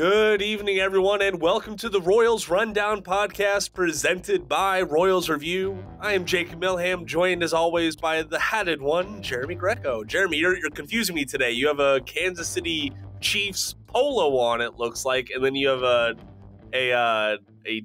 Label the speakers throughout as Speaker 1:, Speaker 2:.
Speaker 1: Good evening, everyone, and welcome to the Royals Rundown podcast presented by Royals Review. I am Jake Milham, joined as always by the hatted one, Jeremy Greco. Jeremy, you're, you're confusing me today. You have a Kansas City Chiefs polo on, it looks like, and then you have a a uh, a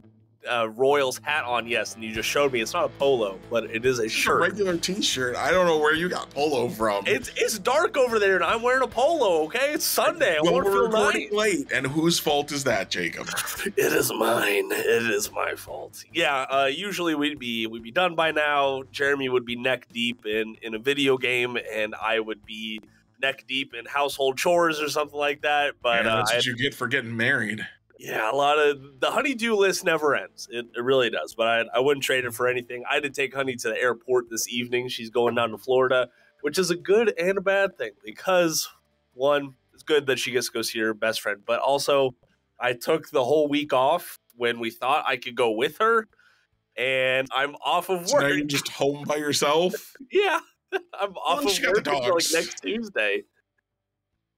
Speaker 1: uh, Royals hat on, yes, and you just showed me it's not a polo, but it is a shirt.
Speaker 2: A regular T-shirt. I don't know where you got polo from.
Speaker 1: It's it's dark over there, and I'm wearing a polo. Okay, it's Sunday. I
Speaker 2: well, we're recording
Speaker 1: nice.
Speaker 2: late, and whose fault is that, Jacob?
Speaker 1: It is mine. It is my fault. Yeah. Uh, usually we'd be we'd be done by now. Jeremy would be neck deep in in a video game, and I would be neck deep in household chores or something like that. But
Speaker 2: Yeah,
Speaker 1: uh,
Speaker 2: that's
Speaker 1: I-
Speaker 2: what you get for getting married.
Speaker 1: Yeah, a lot of the honeydew list never ends. It, it really does. But I, I wouldn't trade it for anything. I had to take Honey to the airport this evening. She's going down to Florida, which is a good and a bad thing because one, it's good that she gets to go see her best friend, but also I took the whole week off when we thought I could go with her, and I'm off of work.
Speaker 2: So now you're just home by yourself.
Speaker 1: yeah, I'm off
Speaker 2: least
Speaker 1: of work until like next Tuesday.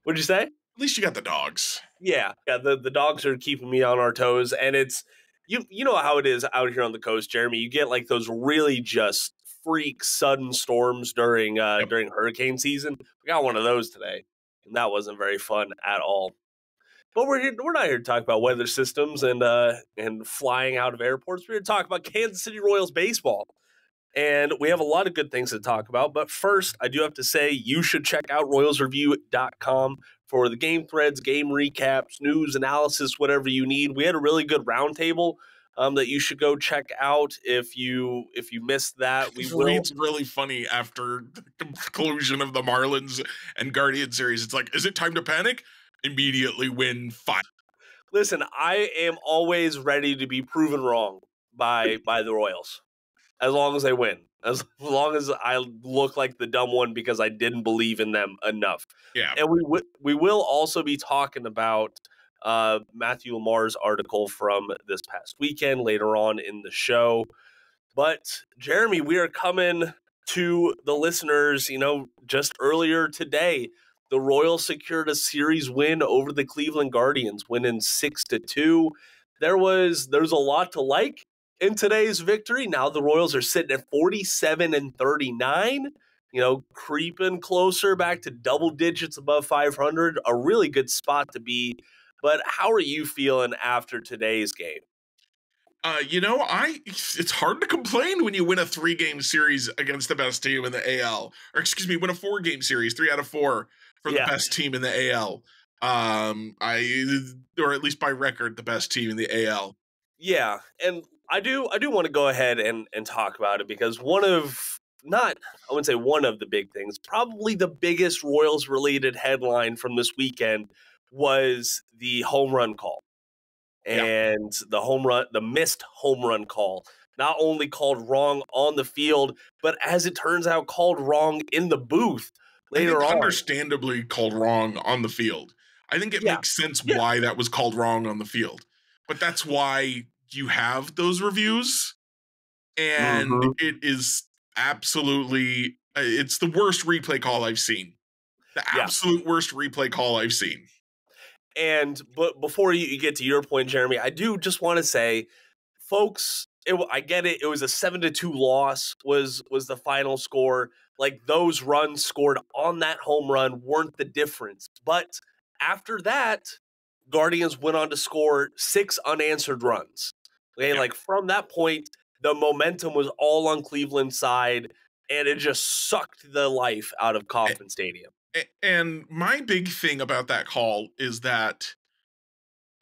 Speaker 1: What'd you say?
Speaker 2: At least you got the dogs.
Speaker 1: Yeah, yeah. The the dogs are keeping me on our toes, and it's you. You know how it is out here on the coast, Jeremy. You get like those really just freak sudden storms during uh
Speaker 2: Yep.
Speaker 1: during hurricane season. We got one of those today, and that wasn't very fun at all. But we're here. We're not here to talk about weather systems and uh and flying out of airports. We're here to talk about Kansas City Royals baseball. And we have a lot of good things to talk about. But first, I do have to say you should check out royalsreview.com for the game threads, game recaps, news, analysis, whatever you need. We had a really good roundtable um, that you should go check out if you if you missed that. We will.
Speaker 2: reads really funny after the conclusion of the Marlins and Guardian series. It's like, is it time to panic? Immediately win five.
Speaker 1: Listen, I am always ready to be proven wrong by by the Royals, as long as they win. As long as I look like the dumb one because I didn't believe in them enough.
Speaker 2: Yeah.
Speaker 1: and we w- we will also be talking about uh, Matthew Lamar's article from this past weekend later on in the show. But Jeremy, we are coming to the listeners. You know, just earlier today, the Royals secured a series win over the Cleveland Guardians, winning six to two. There was there's a lot to like in today's victory. Now the Royals are sitting at 47 and 39 you know, creeping closer back to double digits above 500, a really good spot to be. But how are you feeling after today's game?
Speaker 2: Uh, you know, I it's hard to complain when you win a three game series against the best team in the AL, or excuse me, win a four game series, three out of four for the
Speaker 1: Yeah.
Speaker 2: best team in the AL. Um, I or at least by record, the best team in the AL.
Speaker 1: Yeah, and I do I do want to go ahead and and talk about it because one of not I wouldn't say one of the big things, probably the biggest Royals related headline from this weekend was the home run call.
Speaker 2: Yeah.
Speaker 1: And the home run the missed home run call. Not only called wrong on the field, but as it turns out called wrong in the booth later on.
Speaker 2: understandably called wrong on the field. I think it
Speaker 1: Yeah.
Speaker 2: makes sense
Speaker 1: Yeah.
Speaker 2: why that was called wrong on the field, but that's why you have those reviews, and
Speaker 1: Mhm.
Speaker 2: it is absolutely uh, it's the worst replay call I've seen. The
Speaker 1: Yeah.
Speaker 2: absolute worst replay call I've seen.
Speaker 1: And but before you, you get to your point, Jeremy, I do just want to say, folks, it, I get it. It was a seven to two loss. Was was the final score? Like those runs scored on that home run weren't the difference. But after that, Guardians went on to score six unanswered runs. Okay,
Speaker 2: Yeah.
Speaker 1: like from that point, the momentum was all on Cleveland's side, and it just sucked the life out of Kauffman Stadium.
Speaker 2: And my big thing about that call is that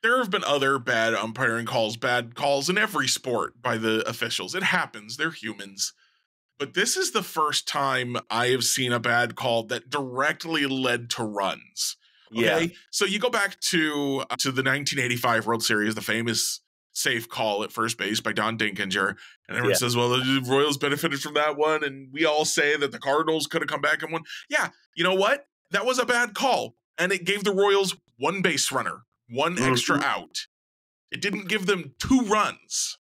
Speaker 2: there have been other bad umpiring calls, bad calls in every sport by the officials. It happens, they're humans. But this is the first time I have seen a bad call that directly led to runs.
Speaker 1: Yeah,
Speaker 2: Okay? So you go back to uh, to the 1985 World Series, the famous safe call at first base by Don Denkinger, and everyone
Speaker 1: Yeah.
Speaker 2: says, "Well, the Royals benefited from that one," and we all say that the Cardinals could have come back and won. Yeah, you know what? That was a bad call, and it gave the Royals one base runner, one extra
Speaker 1: Mhm.
Speaker 2: out. It didn't give them two runs.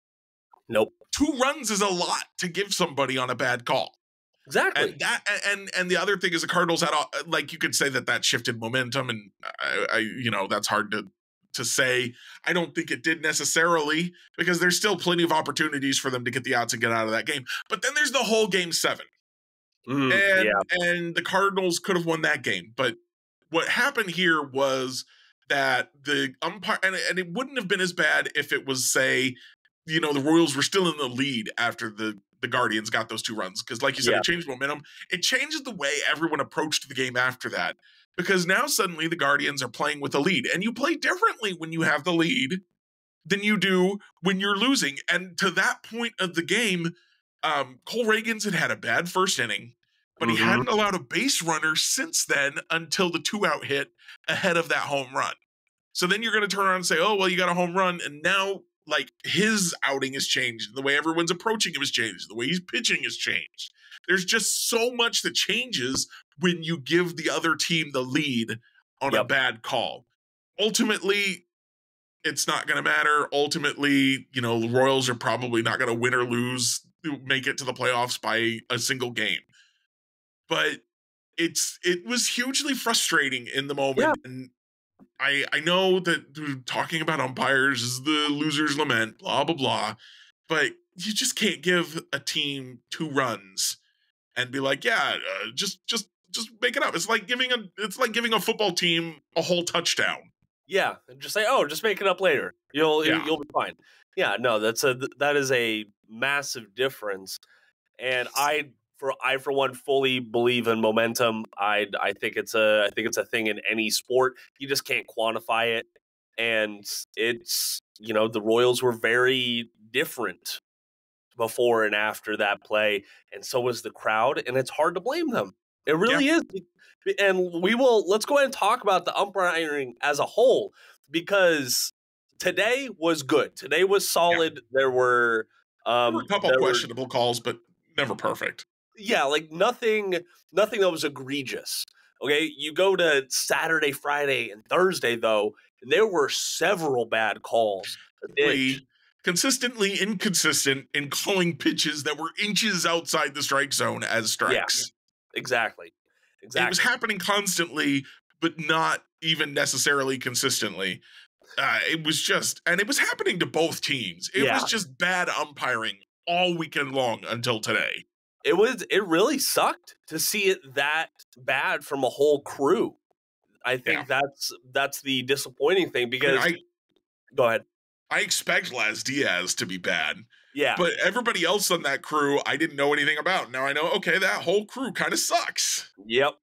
Speaker 1: nope,
Speaker 2: Two runs is a lot to give somebody on a bad call.
Speaker 1: exactly.
Speaker 2: And that and and the other thing is the Cardinals had all, like you could say that that shifted momentum, and I, I you know that's hard to to say I don't think it did necessarily because there's still plenty of opportunities for them to get the outs and get out of that game. But then there's the whole game seven.
Speaker 1: Mm,
Speaker 2: and
Speaker 1: yeah.
Speaker 2: and the Cardinals could have won that game. But what happened here was that the umpire and, and it wouldn't have been as bad if it was say, you know, the Royals were still in the lead after the the Guardians got those two runs because, like you said,
Speaker 1: Yeah.
Speaker 2: it changed momentum. It changes the way everyone approached the game after that because now suddenly the Guardians are playing with a lead, and you play differently when you have the lead than you do when you're losing. And to that point of the game, um, Cole Ragans had had a bad first inning, but he
Speaker 1: Mhm.
Speaker 2: hadn't allowed a base runner since then until the two out hit ahead of that home run. So then you're going to turn around and say, oh, well, you got a home run. And now, like, his outing has changed. The way everyone's approaching him has changed. The way he's pitching has changed. There's just so much that changes when you give the other team the lead on a bad call. Ultimately, it's not going to matter. Ultimately, you know, the Royals are probably not going to win or lose, make it to the playoffs by a single game. But it's it was hugely frustrating in the moment,
Speaker 1: Yeah.
Speaker 2: and I I know that talking about umpires is the loser's lament, blah blah blah, but you just can't give a team two runs and be like, yeah, uh, just just just make it up. It's like giving a it's like giving a football team a whole touchdown.
Speaker 1: Yeah, and just say, "Oh, just make it up later. You'll
Speaker 2: Yeah.
Speaker 1: you'll be fine." Yeah, no, that's a that is a massive difference, and I for I for one fully believe in momentum. I I think it's a I think it's a thing in any sport. You just can't quantify it, and it's you know the Royals were very different before and after that play, and so was the crowd, and it's hard to blame them. It really is. And we will let's go ahead and talk about the umpiring as a whole because today was good. Today was solid. There were
Speaker 2: There
Speaker 1: um
Speaker 2: were a couple
Speaker 1: there were-
Speaker 2: questionable calls, but never perfect.
Speaker 1: Yeah, like nothing nothing that was egregious. Okay, you go to Saturday, Friday, and Thursday though, and there were several bad calls.
Speaker 2: Consistently inconsistent in calling pitches that were inches outside the strike zone as strikes.
Speaker 1: Exactly. Exactly.
Speaker 2: It was happening constantly, but not even necessarily consistently. Uh, it was just, and it was happening to both teams. It
Speaker 1: Yeah.
Speaker 2: was just bad umpiring all weekend long until today.
Speaker 1: It was it really sucked to see it that bad from a whole crew. I think
Speaker 2: Yeah.
Speaker 1: that's that's the disappointing thing because
Speaker 2: I,
Speaker 1: go ahead.
Speaker 2: I expect Laz Diaz to be bad,
Speaker 1: Yeah.
Speaker 2: but everybody else on that crew, I didn't know anything about. Now I know, okay, that whole crew kind of sucks.
Speaker 1: Yep.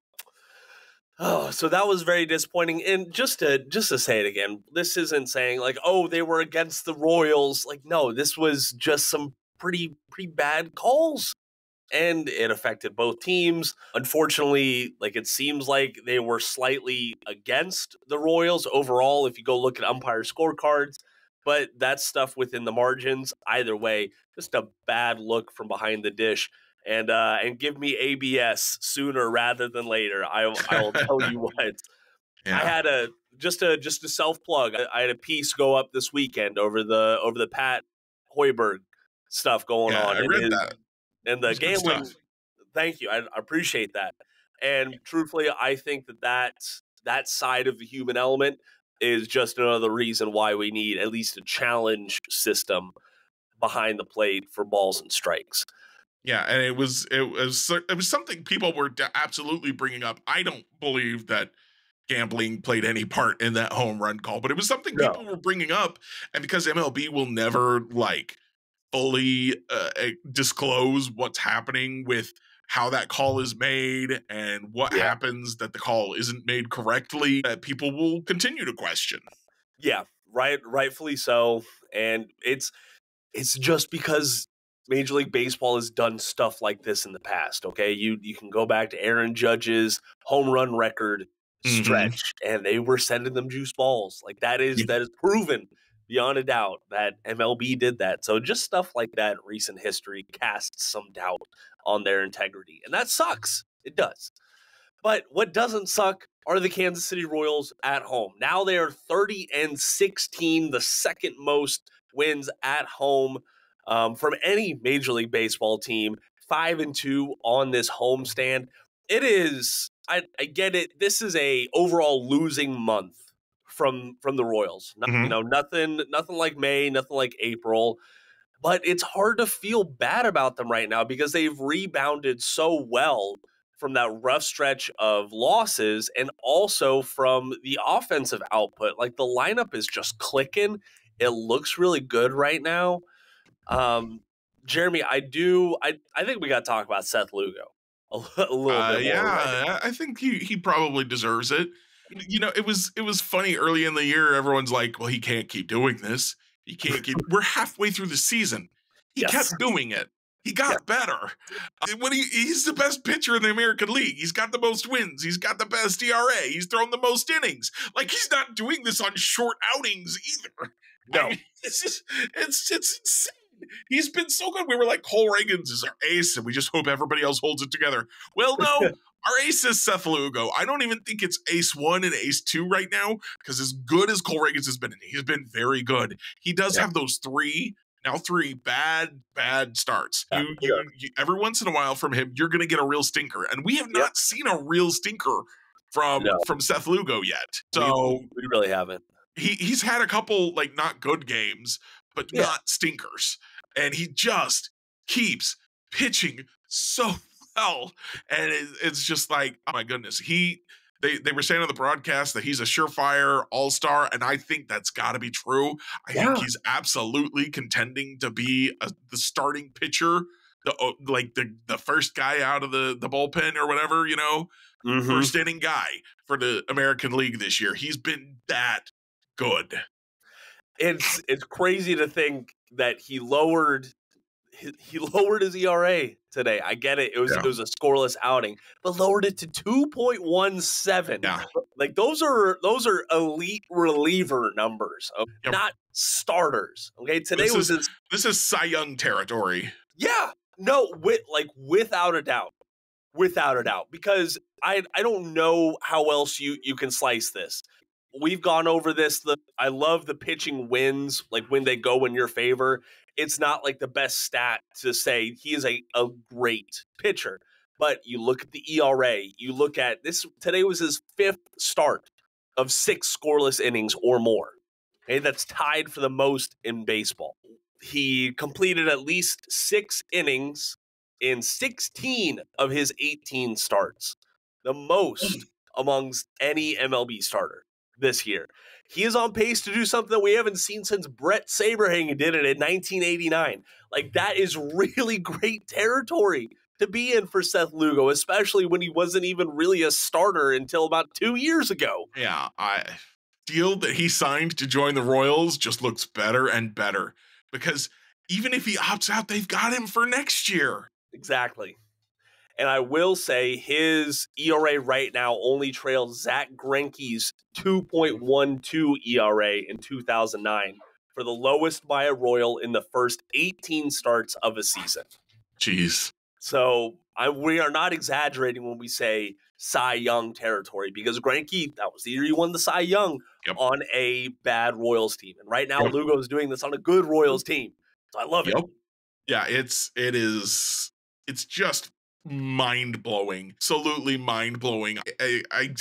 Speaker 1: Oh, so that was very disappointing. And just to just to say it again, this isn't saying like, oh, they were against the Royals. Like, no, this was just some pretty pretty bad calls. And it affected both teams. Unfortunately, like it seems like they were slightly against the Royals overall if you go look at umpire scorecards. But that's stuff within the margins. Either way, just a bad look from behind the dish and uh, and give me ABS sooner rather than later. I I will tell you what. I had a just a just a self plug. I, I had a piece go up this weekend over the over the Pat Hoberg stuff going
Speaker 2: yeah,
Speaker 1: on.
Speaker 2: I read that.
Speaker 1: And the gambling. Thank you. I, I appreciate that. And truthfully, I think that that that side of the human element is just another reason why we need at least a challenge system behind the plate for balls and strikes.
Speaker 2: Yeah, and it was it was it was something people were absolutely bringing up. I don't believe that gambling played any part in that home run call, but it was something
Speaker 1: No.
Speaker 2: people were bringing up, and because MLB will never like fully uh, eh, disclose what's happening with how that call is made and what
Speaker 1: Yeah.
Speaker 2: happens that the call isn't made correctly, that people will continue to question.
Speaker 1: Yeah, right, rightfully so. And it's it's just because Major League Baseball has done stuff like this in the past. Okay, you you can go back to Aaron Judge's home run record
Speaker 2: Mhm.
Speaker 1: stretch, and they were sending them juice balls. Like that is
Speaker 2: Yeah.
Speaker 1: that is proven beyond a doubt that MLB did that. So just stuff like that in recent history casts some doubt on their integrity, and that sucks. It does. But what doesn't suck are the Kansas City Royals at home. Now they are 30 and 16, the second most wins at home um, from any Major League Baseball team. Five and two on this homestand. It is. I, I get it. This is a overall losing month from from the Royals.
Speaker 2: Mhm.
Speaker 1: You know, nothing nothing like May, nothing like April. But it's hard to feel bad about them right now because they've rebounded so well from that rough stretch of losses and also from the offensive output. Like the lineup is just clicking. It looks really good right now. Um, Jeremy, I do. I I think we got to talk about Seth Lugo a, a little
Speaker 2: Uh,
Speaker 1: bit. more right
Speaker 2: yeah, I I think he he probably deserves it. You know, it was it was funny early in the year. Everyone's like, "Well, he can't keep doing this. He can't keep." We're halfway through the season. He
Speaker 1: Yes.
Speaker 2: kept doing it. He got better. Uh, When he, he's the best pitcher in the American League. He's got the most wins. He's got the best ERA. He's thrown the most innings. Like he's not doing this on short outings either.
Speaker 1: No.
Speaker 2: I mean, it's just it's it's insane. He's been so good. We were like Cole Ragans is our ace, and we just hope everybody else holds it together. Well, no, our ace is Seth Lugo. I don't even think it's ace one and ace two right now because as good as Cole Ragans has been, he's been very good. He does
Speaker 1: Yeah.
Speaker 2: have those three now three bad bad starts.
Speaker 1: Yeah,
Speaker 2: you, you, you- every once in a while from him, you're going to get a real stinker, and we have not seen a real stinker from
Speaker 1: No.
Speaker 2: from Seth Lugo yet.
Speaker 1: We-
Speaker 2: So
Speaker 1: we really haven't.
Speaker 2: he he's had a couple like not good games, but
Speaker 1: Yeah.
Speaker 2: not stinkers, and he just keeps pitching so well, and it, it's just like oh my goodness, he. They, they were saying on the broadcast that he's a surefire all star, and I think that's got to be true. I
Speaker 1: Yeah.
Speaker 2: think he's absolutely contending to be a, the starting pitcher, the oh, like the the first guy out of the the bullpen or whatever, you know,
Speaker 1: Mhm.
Speaker 2: first inning guy for the American League this year. He's been that good.
Speaker 1: It's it's crazy to think that he lowered he, he lowered his ERA today. I get it. It was
Speaker 2: Yeah.
Speaker 1: it was a scoreless outing, but lowered it to 2.17.
Speaker 2: Yeah.
Speaker 1: Like those are those are elite reliever numbers, okay?
Speaker 2: Yep.
Speaker 1: not starters. Okay, today
Speaker 2: This
Speaker 1: was
Speaker 2: is-
Speaker 1: his
Speaker 2: This is Cy Young territory.
Speaker 1: Yeah, no, with like without a doubt, without a doubt, because I I don't know how else you you can slice this. We've gone over this. The I love the pitching wins, like when they go in your favor. It's not like the best stat to say he is a, a great pitcher, but you look at the ERA. You look at this. Today was his fifth start of six scoreless innings or more. Okay, that's tied for the most in baseball he completed at least six innings in 16 of his 18 starts, the most mm. amongst any MLB starter this year. He is on pace to do something that we haven't seen since Bret Saberhagen did it in 1989. Like, that is really great territory to be in for Seth Lugo, especially when he wasn't even really a starter until about two years ago.
Speaker 2: Yeah, I deal that he signed to join the Royals just looks better and better because even if he opts out, they've got him for next year.
Speaker 1: Exactly. And I will say his ERA right now only trails Zack Greinke's 2.12 ERA in 2009 for the lowest by a Royal in the first 18 starts of a season.
Speaker 2: Jeez.
Speaker 1: So I, we are not exaggerating when we say Cy Young territory because Greinke, that was the year he won the Cy Young
Speaker 2: Yep.
Speaker 1: on a bad Royals team. And right now,
Speaker 2: Yep.
Speaker 1: Lugo is doing this on a good Royals team. So I love it.
Speaker 2: Yeah, it's it is it's just mind blowing. Absolutely mind blowing. I, I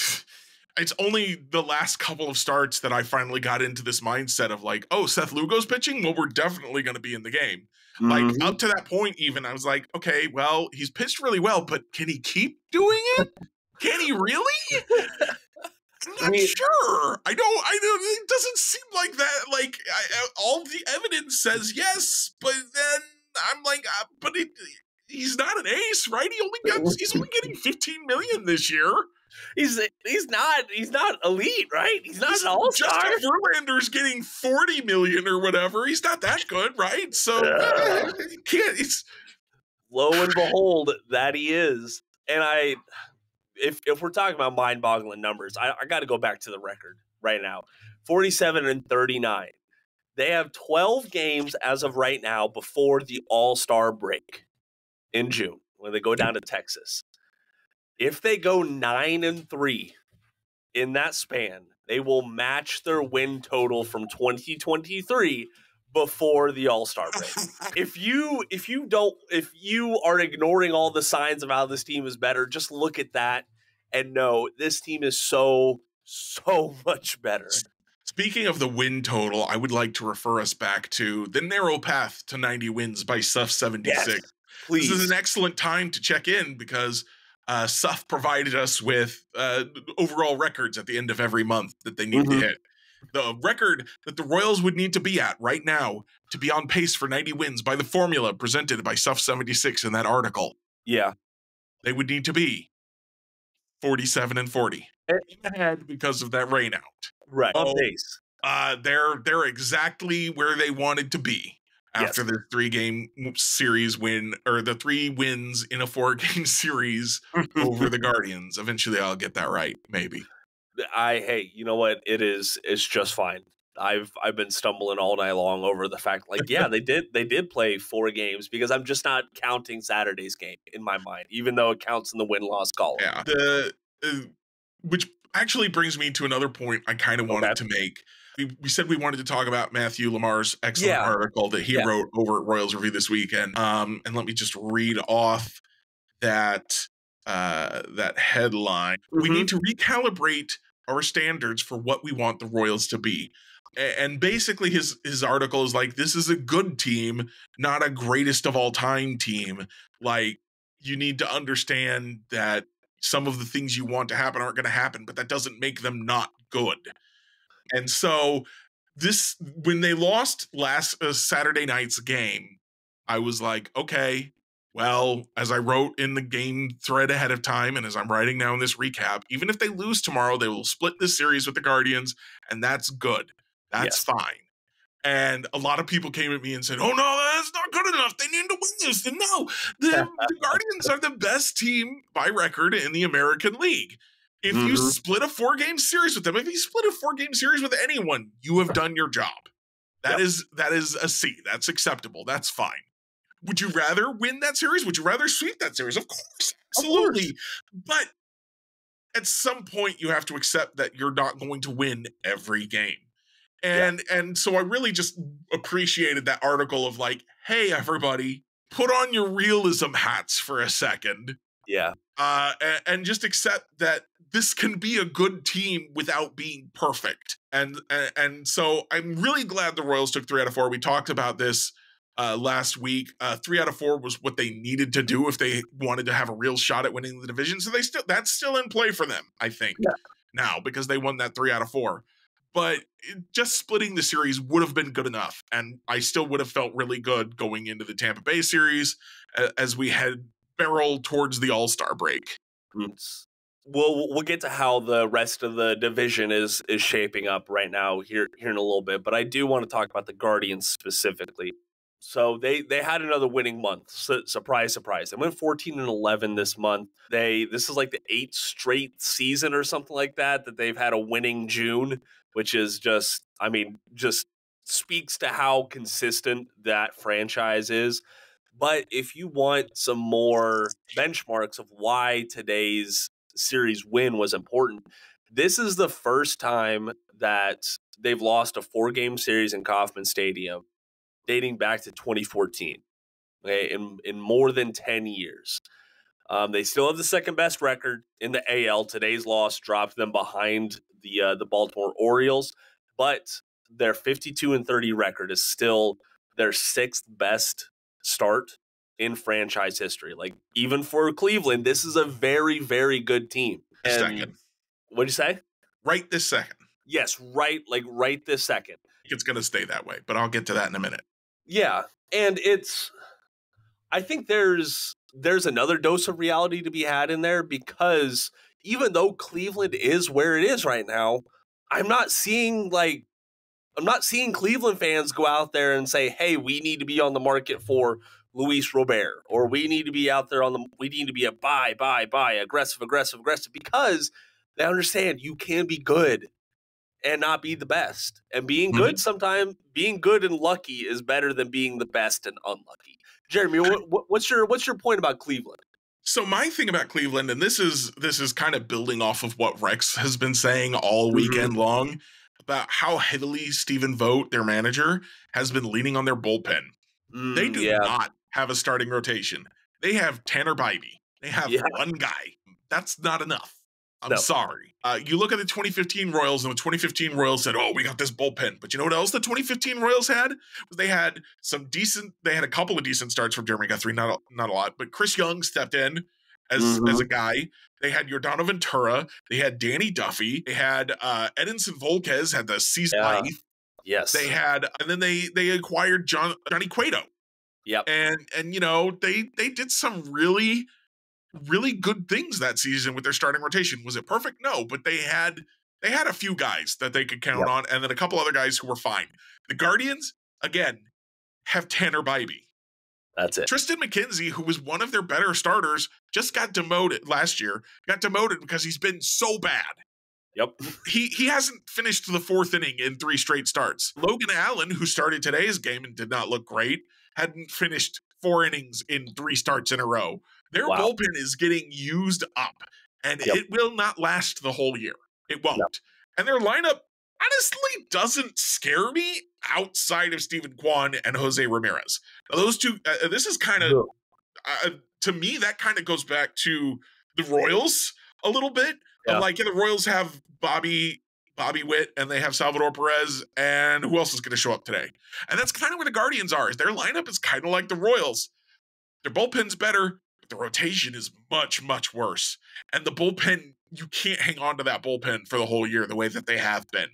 Speaker 2: it's only the last couple of starts that I finally got into this mindset of like, oh, Seth Lugo's pitching. Well, we're definitely going to be in the game. Like
Speaker 1: Mhm.
Speaker 2: up to that point, even I was like, okay, well, he's pitched really well, but can he keep doing it? Can he really? I'm
Speaker 1: I
Speaker 2: not
Speaker 1: mean-
Speaker 2: sure. I don't. I don't. It doesn't seem like that. Like I, I- all the evidence says yes, but then I'm like, uh, but it, he's not an ace, right? He only got. He's only getting 15 million this year.
Speaker 1: He's he's not he's not elite, right? He's not an all star.
Speaker 2: Justin Verlander's getting 40 million or whatever. He's not that good, right? So uh, can't. It's
Speaker 1: Lo and behold, that he is. And I, if if we're talking about mind-boggling numbers, I, I got to go back to the record right now: forty-seven and thirty-nine. They have twelve games as of right now before the All Star break in June when they go down to Texas. If they go nine and three in that span, they will match their win total from 2023 before the All Star break. if you if you don't if you are ignoring all the signs of how this team is better, just look at that and know this team is so so much better.
Speaker 2: Speaking of the win total, I would like to refer us back to the narrow path to 90 wins by Suff 76.
Speaker 1: Yes, please.
Speaker 2: This is an excellent time to check in because uh, Suff provided us with uh, overall records at the end of every month that they need
Speaker 1: Mhm.
Speaker 2: to hit. The record that the Royals would need to be at right now to be on pace for 90 wins by the formula presented by Suff 76 in that article,
Speaker 1: yeah.
Speaker 2: they would need to be 47 and 40. Ahead because of that rainout.
Speaker 1: Right.
Speaker 2: Oh.
Speaker 1: On pace.
Speaker 2: Uh, they're they're exactly where they wanted to be after
Speaker 1: Yes.
Speaker 2: the three game series win or the three wins in a four game series over the Guardians. Eventually, I'll get that right. Maybe.
Speaker 1: I hey, you know what? It is it's just fine. I've I've been stumbling all night long over the fact like yeah, they did they did play four games because I'm just not counting Saturday's game in my mind, even though it counts in the win loss column.
Speaker 2: Yeah. The uh, which actually brings me to another point I kind of wanted to make. We, we said we wanted to talk about Matthew Lamar's excellent
Speaker 1: Yeah.
Speaker 2: article that he
Speaker 1: Yeah.
Speaker 2: wrote over at Royals Review this weekend. Um, and let me just read off that uh, that headline. We
Speaker 1: Mhm.
Speaker 2: need to recalibrate our standards for what we want the Royals to be. And basically, his his article is like, "This is a good team, not a greatest of all time team." Like, you need to understand that some of the things you want to happen aren't going to happen, but that doesn't make them not good. And so, this when they lost last uh, Saturday night's game, I was like, okay, well, as I wrote in the game thread ahead of time, and as I'm writing now in this recap, even if they lose tomorrow, they will split this series with the Guardians, and that's good. That's
Speaker 1: Yes.
Speaker 2: fine. And a lot of people came at me and said, "Oh no, that's not good enough. They need to win this." And no, the, the Guardians are the best team by record in the American League. If you
Speaker 1: Mhm.
Speaker 2: split a four-game series with them, if you split a four-game series with anyone, you have done your job. That
Speaker 1: Yep.
Speaker 2: is that is a C. That's acceptable. That's fine. Would you rather win that series? Would you rather sweep that series? Of course, absolutely. But at some point, you have to accept that you're not going to win every game. And and so I really just appreciated that article of like, hey everybody, put on your realism hats for a second,
Speaker 1: Yeah.
Speaker 2: uh, and, and just accept that this can be a good team without being perfect. And and, and so I'm really glad the Royals took three out of four. We talked about this uh, last week. Uh, three out of four was what they needed to do if they wanted to have a real shot at winning the division. So they still that's still in play for them, I think,
Speaker 1: Yeah.
Speaker 2: now because they won that three out of four. But it- just splitting the series would have been good enough, and I still would have felt really good going into the Tampa Bay series as we head barrel towards the All Star break.
Speaker 1: We'll we'll get to how the rest of the division is is shaping up right now here here in a little bit, but I do want to talk about the Guardians specifically. So they they had another winning month. Su- surprise, surprise. They went 14 and 11 this month. They this is like the eighth straight season or something like that that they've had a winning June, which is just I mean just speaks to how consistent that franchise is. But if you want some more benchmarks of why today's series win was important, this is the first time that they've lost a four game series in Kauffman Stadium dating back to 2014. Okay, in, in more than 10 years. Um, they still have the second best record in the AL. Today's loss dropped them behind the uh, the Baltimore Orioles, but their 52 and 30 record is still their sixth best start in franchise history. Like even for Cleveland, this is a very very good team. And
Speaker 2: second,
Speaker 1: what'd you say?
Speaker 2: right this second.
Speaker 1: Yes, right. Like right this second.
Speaker 2: It's going to stay that way, but I'll get to that in a minute.
Speaker 1: Yeah, and it's I think there's there's another dose of reality to be had in there because even though Cleveland is where it is right now, I'm not seeing like I'm not seeing Cleveland fans go out there and say, "Hey, we need to be on the market for Luis Robert," or "We need to be out there on the we need to be a buy, buy, buy, aggressive, aggressive, aggressive," because they understand you can be good and not be the best. And being good sometimes being good and lucky is better than being the best and unlucky. Jeremy, what, what, what's your what's your point about Cleveland?
Speaker 2: So my thing about Cleveland, and this is this is kind of building off of what Rex has been saying all
Speaker 1: Mhm.
Speaker 2: weekend long about how heavily Stephen Vogt, their manager, has been leaning on their bullpen. they
Speaker 1: Mm,
Speaker 2: do
Speaker 1: yeah,
Speaker 2: not have a starting rotation. They have Tanner Bibee. They have
Speaker 1: Yeah.
Speaker 2: one guy. That's not enough. I'm
Speaker 1: No.
Speaker 2: sorry. Uh, you look at the 2015 Royals, and the 2015 Royals said, "Oh, we got this bullpen." But you know what else the 2015 Royals had? Was they had some decent. They had a couple of decent starts from Jeremy Guthrie, not a, not a lot, but Chris Young stepped in as
Speaker 1: Mhm.
Speaker 2: as a guy. They had Yordano Ventura. They had Danny Duffy. They had uh, Edinson Volquez had the season
Speaker 1: Yeah. Yes.
Speaker 2: They had, and then they they acquired John Johnny Cueto
Speaker 1: Yep.
Speaker 2: and and you know they they did some really really good things that season with their starting rotation was it perfect no but they had they had a few guys that they could count
Speaker 1: Yep.
Speaker 2: on and then a couple other guys who were fine the guardians again have tanner bibee
Speaker 1: That's it.
Speaker 2: triston mckenzie who was one of their better starters just got demoted last year got demoted because he's been so bad
Speaker 1: Yep.
Speaker 2: he he hasn't finished the fourth inning in three straight starts. Logan Allen, who started today's game and did not look great, hadn't finished four innings in three starts in a row. Their
Speaker 1: Wow.
Speaker 2: bullpen is getting used up, and
Speaker 1: Yep.
Speaker 2: it will not last the whole year. It won't. And their lineup honestly doesn't scare me outside of Steven Kwan and Jose Ramirez. Now, those two, uh, this is kind of
Speaker 1: No.
Speaker 2: uh, to me, that kind of goes back to the Royals a little bit.
Speaker 1: Yeah.
Speaker 2: Like, yeah, the Royals have Bobby Bobby Witt and they have Salvador Perez, and who else is going to show up today? And that's kind of where the Guardians are. Is their lineup is kind of like the Royals. Their bullpen's better, but the rotation is much much worse. And the bullpen, you can't hang on to that bullpen for the whole year the way that they have been.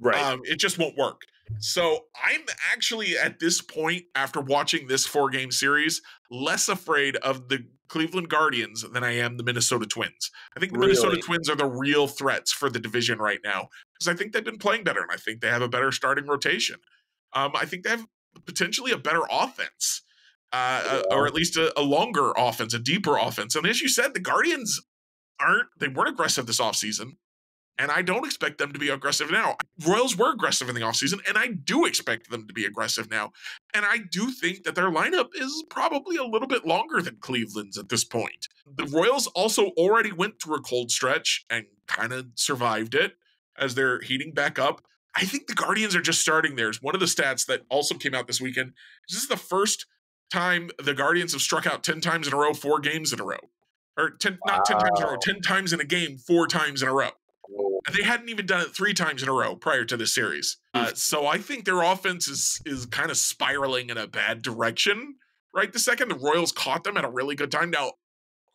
Speaker 1: Right.
Speaker 2: Um, it just won't work. So I'm actually at this point, after watching this four game series, less afraid of the Cleveland Guardians than I am the Minnesota Twins. I think the Minnesota Twins are the real threats for the division right now because I think they've been playing better and I think they have a better starting rotation. Um, I think they have potentially a better offense. Uh, uh, or at least a, a longer offense, a deeper offense. And as you said, the Guardians aren't, they weren't aggressive this offseason. And I don't expect them to be aggressive now. Royals were aggressive in the offseason, and I do expect them to be aggressive now. And I do think that their lineup is probably a little bit longer than Cleveland's at this point. The Royals also already went through a cold stretch and kind of survived it as they're heating back up. I think the Guardians are just starting theirs. One of the stats that also came out this weekend is this is the first time the Guardians have struck out 10 times in a row, four games in a row. Or 10, not 10 times in a row, 10 times in a game, four times in a row. They hadn't even done it three times in a row prior to this series. Uh, so I think their offense is is kind of spiraling in a bad direction right the second. The Royals caught them at a really good time. Now,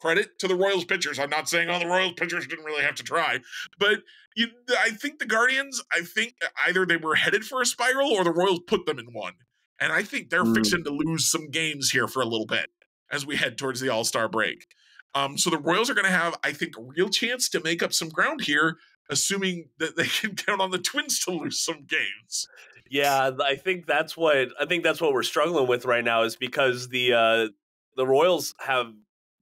Speaker 2: credit to the Royals pitchers. I'm not saying all the Royals pitchers didn't really have to try, but you, I think the Guardians. I think either they were headed for a spiral or the Royals put them in one. And I think they're
Speaker 1: Mm.
Speaker 2: fixing to lose some games here for a little bit as we head towards the All Star break. Um, so the Royals are going to have, I think, a real chance to make up some ground here, assuming that they can count on the Twins to lose some games.
Speaker 1: Yeah, I think that's what I think that's what we're struggling with right now is because the uh the Royals have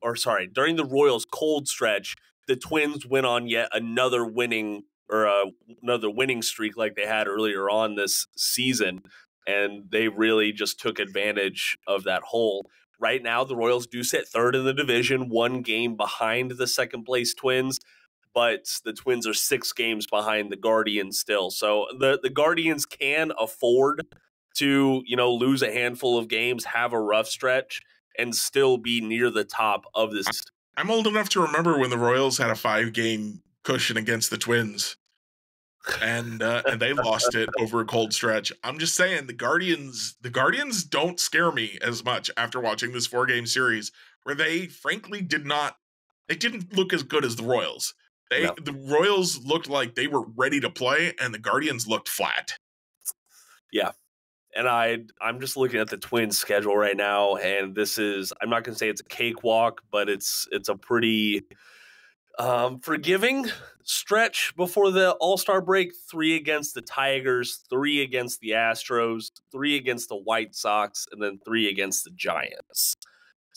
Speaker 1: or sorry, during the Royals cold stretch, the Twins went on yet another winning or uh, another winning streak like they had earlier on this season and they really just took advantage of that hole. Right now the Royals do sit third in the division, one game behind the second place Twins but the Twins are six games behind the Guardians still. So the the Guardians can afford to you know lose a handful of games, have a rough stretch, and still be near the top of this.
Speaker 2: I'm old enough to remember when the Royals had a five game cushion against the Twins. And uh, and they lost it over a cold stretch. I'm just saying the Guardians the Guardians don't scare me as much after watching this four game series where they frankly did not they didn't look as good as the Royals. They
Speaker 1: No.
Speaker 2: the Royals looked like they were ready to play and the Guardians looked flat.
Speaker 1: Yeah, and I I'm just looking at the Twins schedule right now, and this is I'm not gonna say it's a cakewalk, but it's it's a pretty um, forgiving stretch before the All Star break. Three against the Tigers, three against the Astros, three against the White Sox, and then three against the Giants.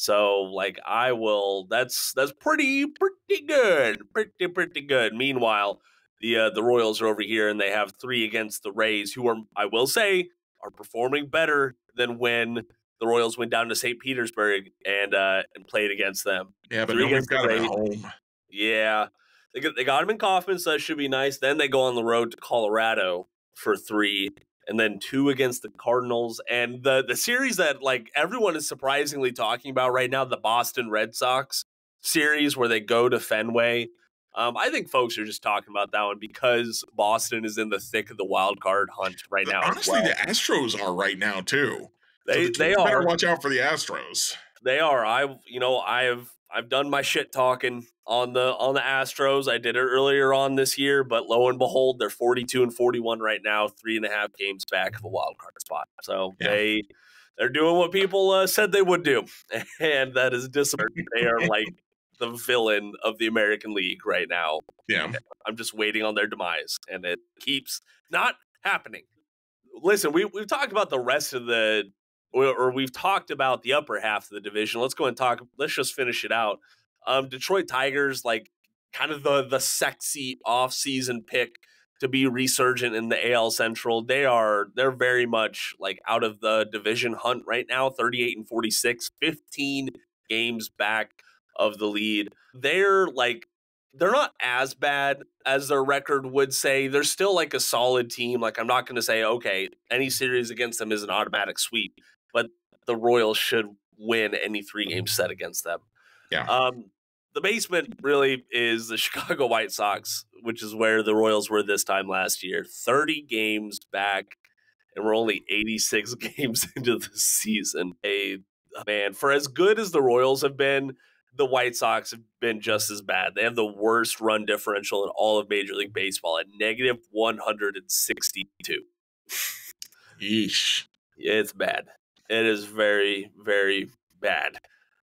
Speaker 1: So, like, I will. That's that's pretty pretty good, pretty pretty good. Meanwhile, the uh, the Royals are over here, and they have three against the Rays, who are I will say are performing better than when the Royals went down to St. Petersburg and uh, and played against them.
Speaker 2: Yeah, but we've got them at home.
Speaker 1: Yeah, they got, they got him in Kauffman, so that should be nice. Then they go on the road to Colorado for three, and then two against the Cardinals. And the the series that like everyone is surprisingly talking about right now, the Boston Red Sox series, where they go to Fenway. Um, I think folks are just talking about that one because Boston is in the thick of the wild card hunt right now.
Speaker 2: Honestly,
Speaker 1: well.
Speaker 2: the Astros are right now too.
Speaker 1: They
Speaker 2: so the
Speaker 1: they
Speaker 2: better watch out for the Astros.
Speaker 1: They are. I you know I have I've done my shit talking on the on the Astros. I did it earlier on this year, but lo and behold, they're forty two and forty one right now, three and a half games back of a wild card spot. So
Speaker 2: Yeah.
Speaker 1: they they're doing what people uh, said they would do, and that is disappointing. they are like the villain of the American League right now.
Speaker 2: Yeah.
Speaker 1: I'm just waiting on their demise, and it keeps not happening. Listen, we we've talked about the rest of the, or we've talked about the upper half of the division. Let's go and talk. Let's just finish it out. Um, Detroit Tigers, like kind of the the sexy off-season pick to be resurgent in the AL Central. They are they're very much like out of the division hunt right now. 38 and 46, 15 games back of the lead. They're like they're not as bad as their record would say. They're still like a solid team. Like I'm not going to say okay, any series against them is an automatic sweep, but the Royals should win any three game set against them.
Speaker 2: Yeah.
Speaker 1: Um, the basement really is the Chicago White Sox, which is where the Royals were this time last year. 30 games back, and we're only 86 games into the season. A man, for as good as the Royals have been, the White Sox have been just as bad. They have the worst run differential in all of Major League Baseball at negative 162.
Speaker 2: Yeesh.
Speaker 1: It's bad. It is very, very bad.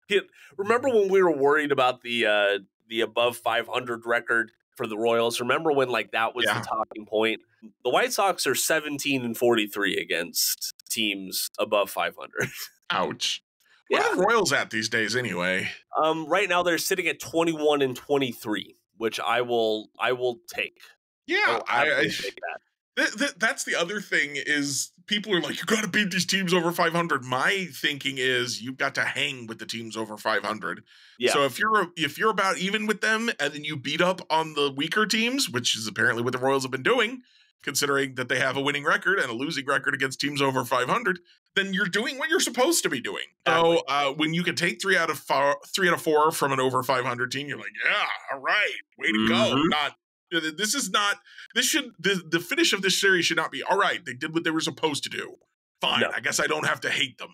Speaker 1: It- remember when we were worried about the uh, the above 500 record for the Royals? Remember when like that was
Speaker 2: Yeah.
Speaker 1: the talking point? The White Sox are 17 and 43 against teams above 500.
Speaker 2: Ouch. Where
Speaker 1: Yeah.
Speaker 2: are the Royals at these days anyway?
Speaker 1: Um, right now they're sitting at 21 and 23, which I will I will take.
Speaker 2: Yeah,
Speaker 1: will
Speaker 2: I, I,
Speaker 1: take that.
Speaker 2: Th- th- that's the other thing is people are like, you got to beat these teams over 500. My thinking is you've got to hang with the teams over 500.
Speaker 1: Yeah.
Speaker 2: So if you're if you're about even with them and then you beat up on the weaker teams, which is apparently what the Royals have been doing, considering that they have a winning record and a losing record against teams over 500, then you're doing what you're supposed to be doing. So uh, when you can take three out of four, three out of four from an over 500 team, you're like, yeah, all right, way to go.
Speaker 1: Mhm.
Speaker 2: Not this is not this should the, the finish of this series should not be all right. They did what they were supposed to do. Fine,
Speaker 1: No.
Speaker 2: I guess I don't have to hate them.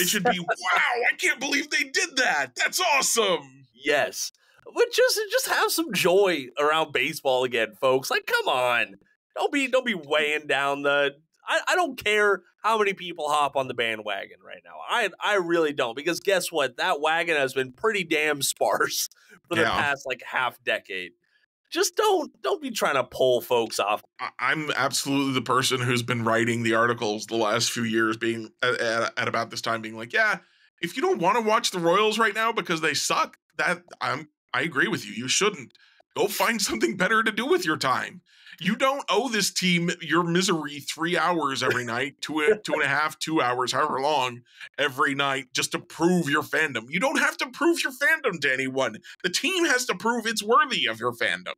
Speaker 2: It should be wow! I can't believe they did that. That's awesome.
Speaker 1: Yes. But just just have some joy around baseball again, folks. Like, come on. Don't be don't be weighing down the I, I don't care how many people hop on the bandwagon right now. I I really don't because guess what? That wagon has been pretty damn sparse for the
Speaker 2: Yeah.
Speaker 1: past like half decade. Just don't don't be trying to pull folks off.
Speaker 2: I'm absolutely the person who's been writing the articles the last few years, being at, at, at about this time, being like, yeah, if you don't want to watch the Royals right now because they suck, that I'm I agree with you. You shouldn't. Go find something better to do with your time. You don't owe this team your misery three hours every night, two eh, two and a half, two hours, however long every night, just to prove your fandom. You don't have to prove your fandom to anyone. The team has to prove it's worthy of your fandom.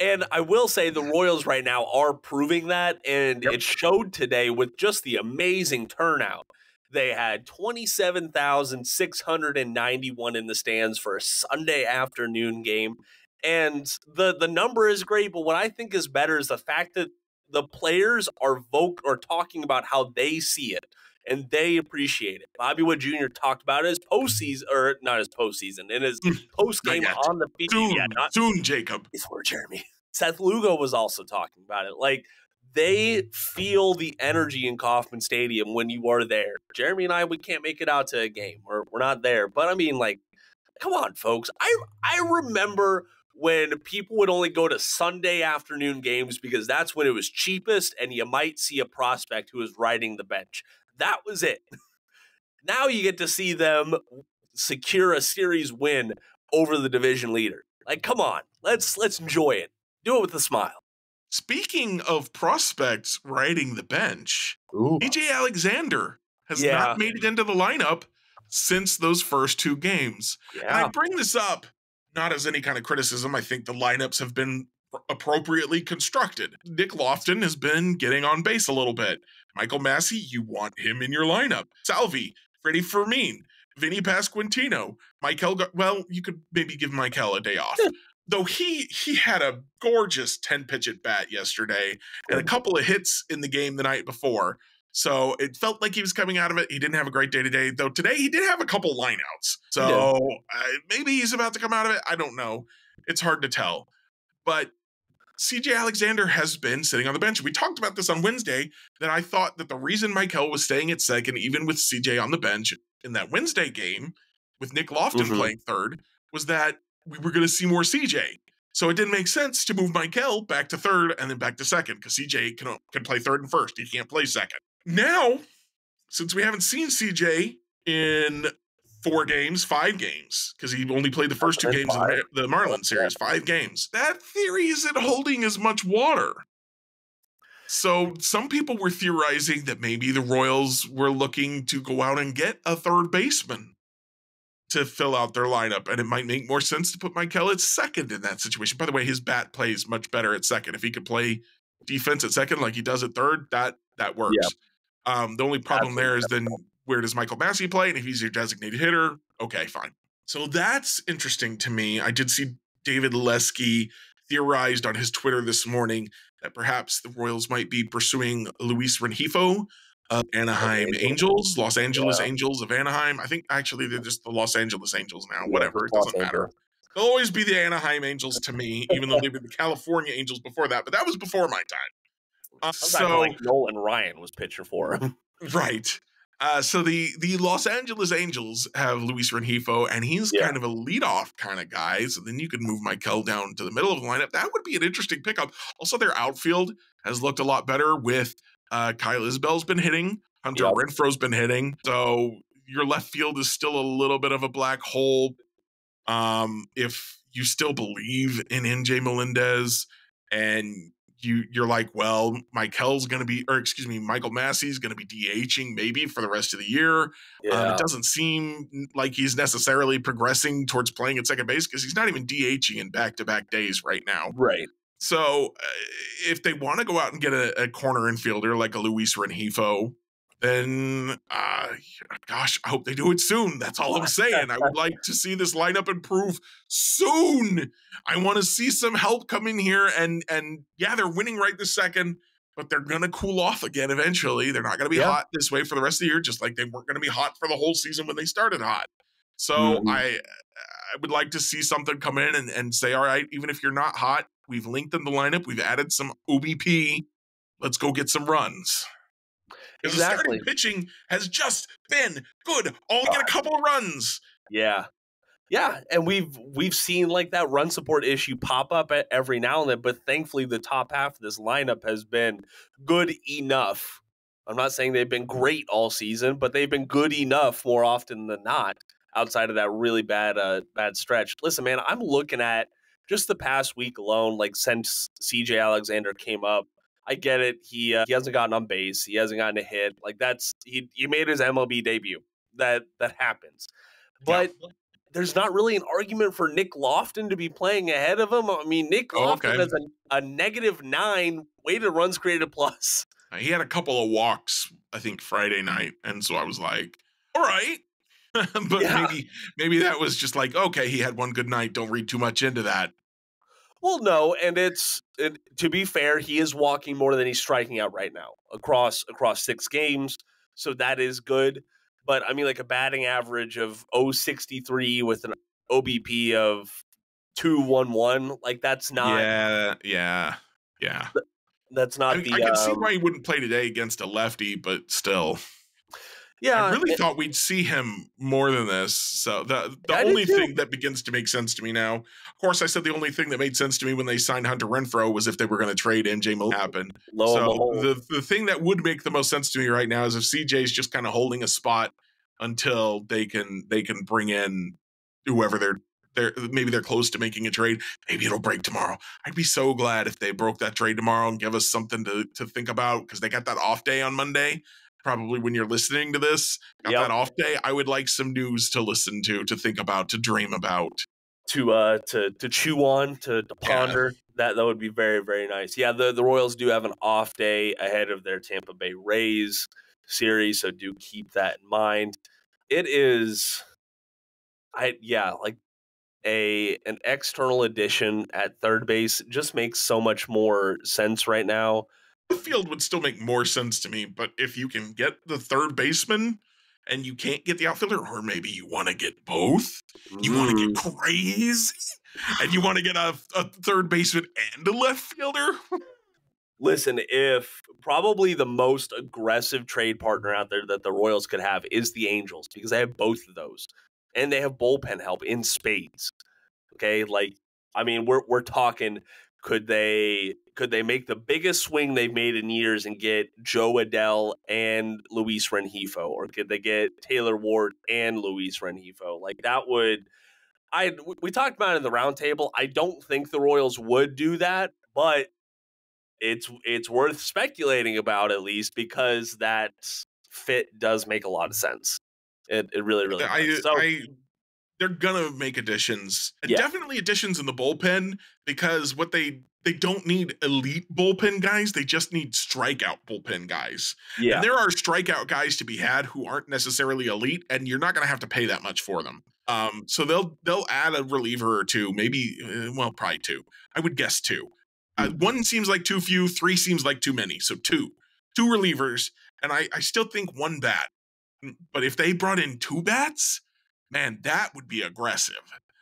Speaker 1: And I will say the Royals right now are proving that, and
Speaker 2: Yep.
Speaker 1: it showed today with just the amazing turnout. They had 27,691 in the stands for a Sunday afternoon game. And the the number is great, but what I think is better is the fact that the players are voc or talking about how they see it and they appreciate it. Bobby Witt Jr. talked about his as postseason or not as postseason, in his mm, post game on the field.
Speaker 2: Soon,
Speaker 1: Yeah, not
Speaker 2: soon, Jacob.
Speaker 1: is for Jeremy. Seth Lugo was also talking about it. Like they mm-hmm. feel the energy in Kauffman Stadium when you are there. Jeremy and I, we can't make it out to a game. We're we're not there. But I mean, like, come on, folks. I I remember when people would only go to Sunday afternoon games because that's when it was cheapest and you might see a prospect who was riding the bench. That was it. Now you get to see them secure a series win over the division leader. Like, come on, let's let's enjoy it. Do it with a smile.
Speaker 2: Speaking of prospects riding the bench,
Speaker 1: Ooh.
Speaker 2: CJ Alexander has
Speaker 1: Yeah.
Speaker 2: not made it into the lineup since those first two games. And I bring this up not as any kind of criticism. I think the lineups have been appropriately constructed. Nick Loftin has been getting on base a little bit. Michael Massey, you want him in your lineup. Salvi, Freddie Fermin, Vinny Pasquantino, Maikel. Well, you could maybe give Maikel a day off. though he he had a gorgeous 10 pitch at bat yesterday and a couple of hits in the game the night before. So it felt like he was coming out of it. He didn't have a great day today, though. Today he did have a couple lineouts. So uh, maybe he's about to come out of it. I don't know. It's hard to tell. But CJ Alexander has been sitting on the bench. We talked about this on Wednesday that I thought that the reason Maikel was staying at second, even with CJ on the bench in that Wednesday game with Nick Loftin mm-hmm. playing third, was that we were going to see more CJ. So it didn't make sense to move Maikel back to third and then back to second because CJ can, can play third and first. He can't play second. Now, since we haven't seen CJ in four games, five games, because he only played the first two games five. of the Marlins series, five games. That theory isn't holding as much water. So some people were theorizing that maybe the Royals were looking to go out and get a third baseman to fill out their lineup, and it might make more sense to put Maikel at second in that situation. By the way, his bat plays much better at second. If he could play defense at second like he does at third, that that works. Yeah. Um, the only problem Absolutely. there is then where does Michael Massey play? And if he's your designated hitter, okay, fine. So that's interesting to me. I did see David Lesky theorized on his Twitter this morning that perhaps the Royals might be pursuing Luis Rengifo of Anaheim Angels, Los Angeles yeah. Angels of Anaheim. I think actually they're just the Los Angeles Angels now. Whatever, it doesn't matter. They'll always be the Anaheim Angels to me, even though they were the California Angels before that. But that was before my time.
Speaker 1: Uh, so like Nolan Ryan was pitcher for him.
Speaker 2: Right. Uh, so the the Los Angeles Angels have Luis Rengifo, and he's yeah. kind of a leadoff kind of guy. So then you could move Maikel down to the middle of the lineup. That would be an interesting pickup. Also, their outfield has looked a lot better with uh, Kyle Isbel's been hitting, Hunter yep. Renfroe's been hitting. So your left field is still a little bit of a black hole. Um, if you still believe in MJ Melendez and you you're like, well, Michael's going to be, or excuse me, Michael Massey's going to be DHing maybe for the rest of the year. Yeah. Um, it doesn't seem like he's necessarily progressing towards playing at second base because he's not even DHing in back to back days right now.
Speaker 1: Right.
Speaker 2: So uh, if they want to go out and get a, a corner infielder like a Luis Rengifo, then uh, gosh, I hope they do it soon. That's all I'm saying. I would like to see this lineup improve soon. I want to see some help come in here and and yeah, they're winning right this second, but they're gonna cool off again eventually. They're not gonna be yeah. hot this way for the rest of the year, just like they weren't gonna be hot for the whole season when they started hot. So mm-hmm. I I would like to see something come in and, and say, all right, even if you're not hot, we've lengthened the lineup, we've added some OBP. Let's go get some runs. Because exactly. the starting pitching has just been good. All get a couple of runs.
Speaker 1: Yeah. Yeah, and we've we've seen like that run support issue pop up every now and then, but thankfully the top half of this lineup has been good enough. I'm not saying they've been great all season, but they've been good enough more often than not. Outside of that really bad uh, bad stretch. Listen, man, I'm looking at just the past week alone, like since CJ Alexander came up, I get it. He uh, he hasn't gotten on base. He hasn't gotten a hit. Like that's he he made his MLB debut. That that happens. But yeah. there's not really an argument for Nick Loftin to be playing ahead of him. I mean, Nick oh, Loftin okay. has a, a negative nine weighted runs created plus.
Speaker 2: He had a couple of walks, I think, Friday night, and so I was like, all right. but yeah. maybe maybe that was just like okay he had one good night don't read too much into that
Speaker 1: well, no, and it's it, to be fair, he is walking more than he's striking out right now across across six games, so that is good. But I mean, like a batting average of 063 with an OBP of 211, like that's not.
Speaker 2: Yeah, yeah, yeah.
Speaker 1: That's not
Speaker 2: I,
Speaker 1: the.
Speaker 2: I can um, see why he wouldn't play today against a lefty, but still.
Speaker 1: Yeah,
Speaker 2: I really it, thought we'd see him more than this. So the the I only thing that begins to make sense to me now, of course, I said the only thing that made sense to me when they signed Hunter Renfroe was if they were going to trade MJ Mo happen. so the the thing that would make the most sense to me right now is if CJ is just kind of holding a spot until they can they can bring in whoever they're they're maybe they're close to making a trade. Maybe it'll break tomorrow. I'd be so glad if they broke that trade tomorrow and give us something to to think about because they got that off day on Monday probably when you're listening to this, got yep. that off day, I would like some news to listen to, to think about, to dream about.
Speaker 1: To uh to to chew on, to, to ponder. Yeah. That that would be very, very nice. Yeah, the, the Royals do have an off day ahead of their Tampa Bay Rays series, so do keep that in mind. It is I yeah, like a an external addition at third base just makes so much more sense right now.
Speaker 2: The field would still make more sense to me, but if you can get the third baseman and you can't get the outfielder, or maybe you want to get both, you want to get
Speaker 1: Mm.
Speaker 2: crazy, and you want to get a, a third baseman and a left fielder.
Speaker 1: Listen, if probably the most aggressive trade partner out there that the Royals could have is the Angels because they have both of those and they have bullpen help in spades. Okay, like I mean, we're we're talking. Could they could they make the biggest swing they've made in years and get Jo Adell and Luis Rengifo, or could they get Taylor Ward and Luis Rengifo? Like that would. I we talked about it in the roundtable. I don't think the Royals would do that, but it's it's worth speculating about at least because that fit does make a lot of sense. It it really really
Speaker 2: I,
Speaker 1: does. So
Speaker 2: I, they're gonna make additions.
Speaker 1: Yeah.
Speaker 2: Definitely additions in the bullpen because what they they don't need elite bullpen guys. They just need strikeout bullpen guys.
Speaker 1: yeah,
Speaker 2: And there are strikeout guys to be had who aren't necessarily elite, and you're not going to have to pay that much for them. Um, so they'll they'll add a reliever or two, maybe uh, well, probably two. I would guess two. Uh, one seems like too few. Three seems like too many. So two, two relievers, and I I still think one bat. Mm, But if they brought in two bats, man, that would be aggressive.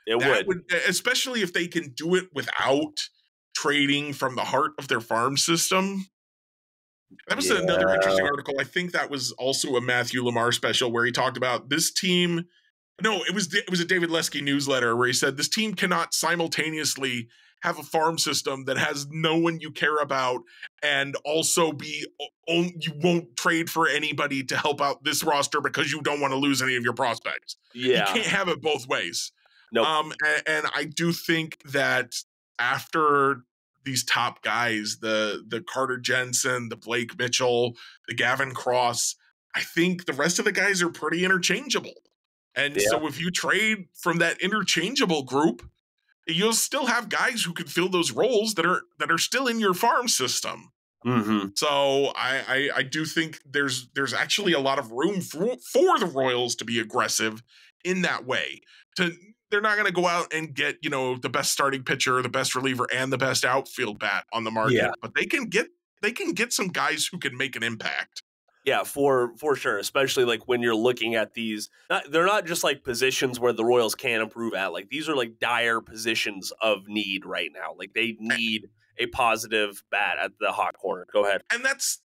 Speaker 1: it would.
Speaker 2: would, especially if they can do it without trading from the heart of their farm system. That was another interesting article. I think that was also a Matthew Lamar special where he talked about this team. No, it was it was a David Lesky newsletter where he said this team cannot simultaneously have a farm system that has no one you care about and also be on- you won't trade for anybody to help out this roster because you don't want to lose any of your prospects.
Speaker 1: Yeah,
Speaker 2: You can't have it both ways.
Speaker 1: Nope.
Speaker 2: Um, and, and I do think that after these top guys, the the Carter Jensen, the Blake Mitchell, the Gavin Cross, I think the rest of the guys are pretty interchangeable. And so if you trade from that interchangeable group, you'll still have guys who can fill those roles that are that are still in your farm system.
Speaker 1: hmm
Speaker 2: So I, I I do think there's there's actually a lot of room for for the Royals to be aggressive in that way. To they're not going to go out and get you know the best starting pitcher, the best reliever, and the best outfield bat on the market,
Speaker 1: Yeah.
Speaker 2: but they can get they can get some guys who can make an impact.
Speaker 1: Yeah, for for sure. Especially like when you're looking at these, not, they're not just like positions where the Royals can improve at. Like these are like dire positions of need right now. Like they need a positive bat at the hot corner. Go ahead.
Speaker 2: and that's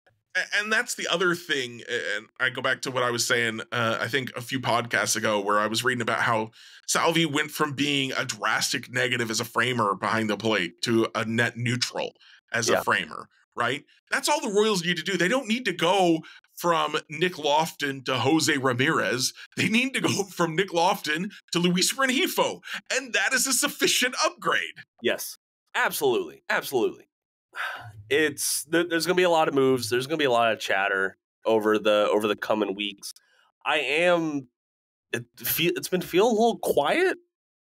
Speaker 2: and that's the other thing and i go back to what i was saying uh, i think a few podcasts ago where i was reading about how salvi went from being a drastic negative as a framer behind the plate to a net neutral as
Speaker 1: Yeah.
Speaker 2: a framer right that's all the royals need to do they don't need to go from nick loftin to jose ramirez they need to go from nick loftin to luis rengifo and that is a sufficient upgrade
Speaker 1: Yes, absolutely, absolutely. It's there's going to be a lot of moves. There's going to be a lot of chatter over the over the coming weeks. I am. It feel it's been feeling a little quiet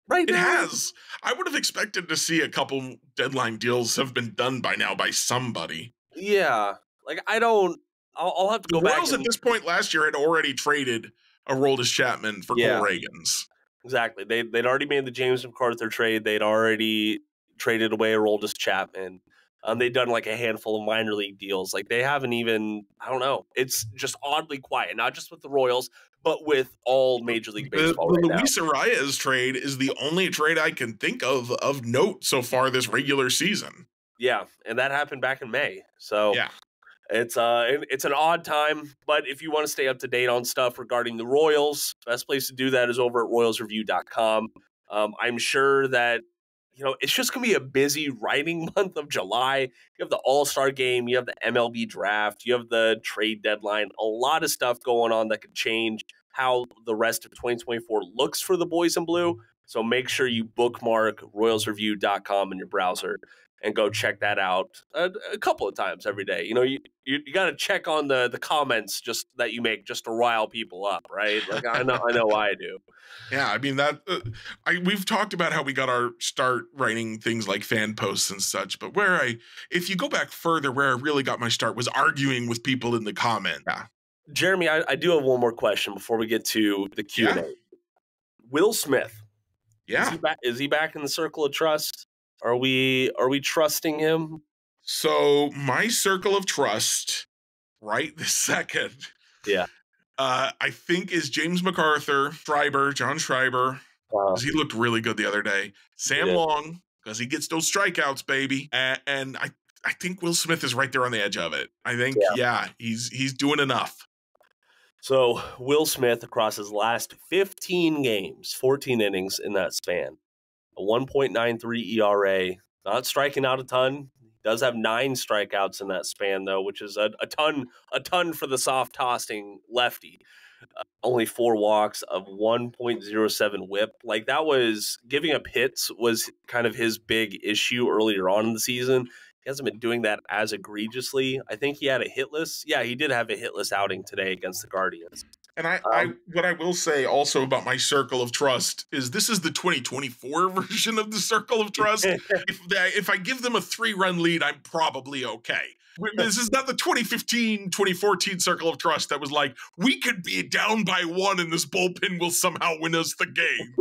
Speaker 1: right
Speaker 2: It
Speaker 1: now.
Speaker 2: has. I would have expected to see a couple deadline deals have been done by now by somebody.
Speaker 1: Yeah, like I don't. I'll, I'll have to
Speaker 2: The
Speaker 1: go back.
Speaker 2: Royals
Speaker 1: and-
Speaker 2: at this point last year had already traded Aroldis Chapman for
Speaker 1: Yeah.
Speaker 2: Cole Ragans.
Speaker 1: Exactly. They they'd already made the James McArthur trade. They'd already traded away Aroldis Chapman. Um, they'd done like a handful of minor league deals. Like they haven't even. I don't know. It's just oddly quiet. Not just with the Royals, but with all Major League Baseball
Speaker 2: the
Speaker 1: right.
Speaker 2: Luis Arraez trade is the only trade I can think of of note so far this regular season.
Speaker 1: Yeah, and that happened back in May. So
Speaker 2: Yeah.
Speaker 1: It's uh it's an odd time, but if you want to stay up to date on stuff regarding the Royals, the best place to do that is over at royalsreview.com. Um, I'm sure that you know it's just gonna be a busy writing month of July. You have the All Star game, you have the MLB draft, you have the trade deadline, a lot of stuff going on that could change how the rest of 2024 looks for the boys in blue. So make sure you bookmark royalsreview.com in your browser and go check that out a, a couple of times every day. You know, you you, you got to check on the the comments just that you make just to rile people up, right? Like I know I know I do.
Speaker 2: Yeah, I mean that. Uh, I we've talked about how we got our start writing things like fan posts and such, but where I, if you go back further, where I really got my start was arguing with people in the comment. Yeah,
Speaker 1: Jeremy, I, I do have one more question before we get to the Q and A. Will Smith
Speaker 2: Yeah.
Speaker 1: Is he, back, is he back in the circle of trust? Are we are we trusting him?
Speaker 2: So my circle of trust, right this second,
Speaker 1: Yeah.
Speaker 2: uh, I think is James McArthur, Schreiber, John Schreiber, because he looked really good the other day. Sam. Long, because he gets those strikeouts, baby. And, and I, I think Will Smith is right there on the edge of it. I think,
Speaker 1: Yeah.
Speaker 2: yeah, he's he's doing enough.
Speaker 1: so Will Smith across his last 15 games, 14 innings in that span, a 1.93 ERA, not striking out a ton. Does have nine strikeouts in that span though, which is a, a ton a ton for the soft tossing lefty. Uh, only four walks of 1.07 whip. Like that was giving up hits was kind of his big issue earlier on in the season. He hasn't been doing that as egregiously. I think he had a hitless. Yeah, he did have a hitless outing today against the Guardians.
Speaker 2: And I, I
Speaker 1: Um,
Speaker 2: what I will say also about my circle of trust is this is the 2024 version of the circle of trust. if, they, if I give them a three run lead, I'm probably okay. This is not the 2015 2014 circle of trust that was like, we could be down by one and this bullpen will somehow win us the game.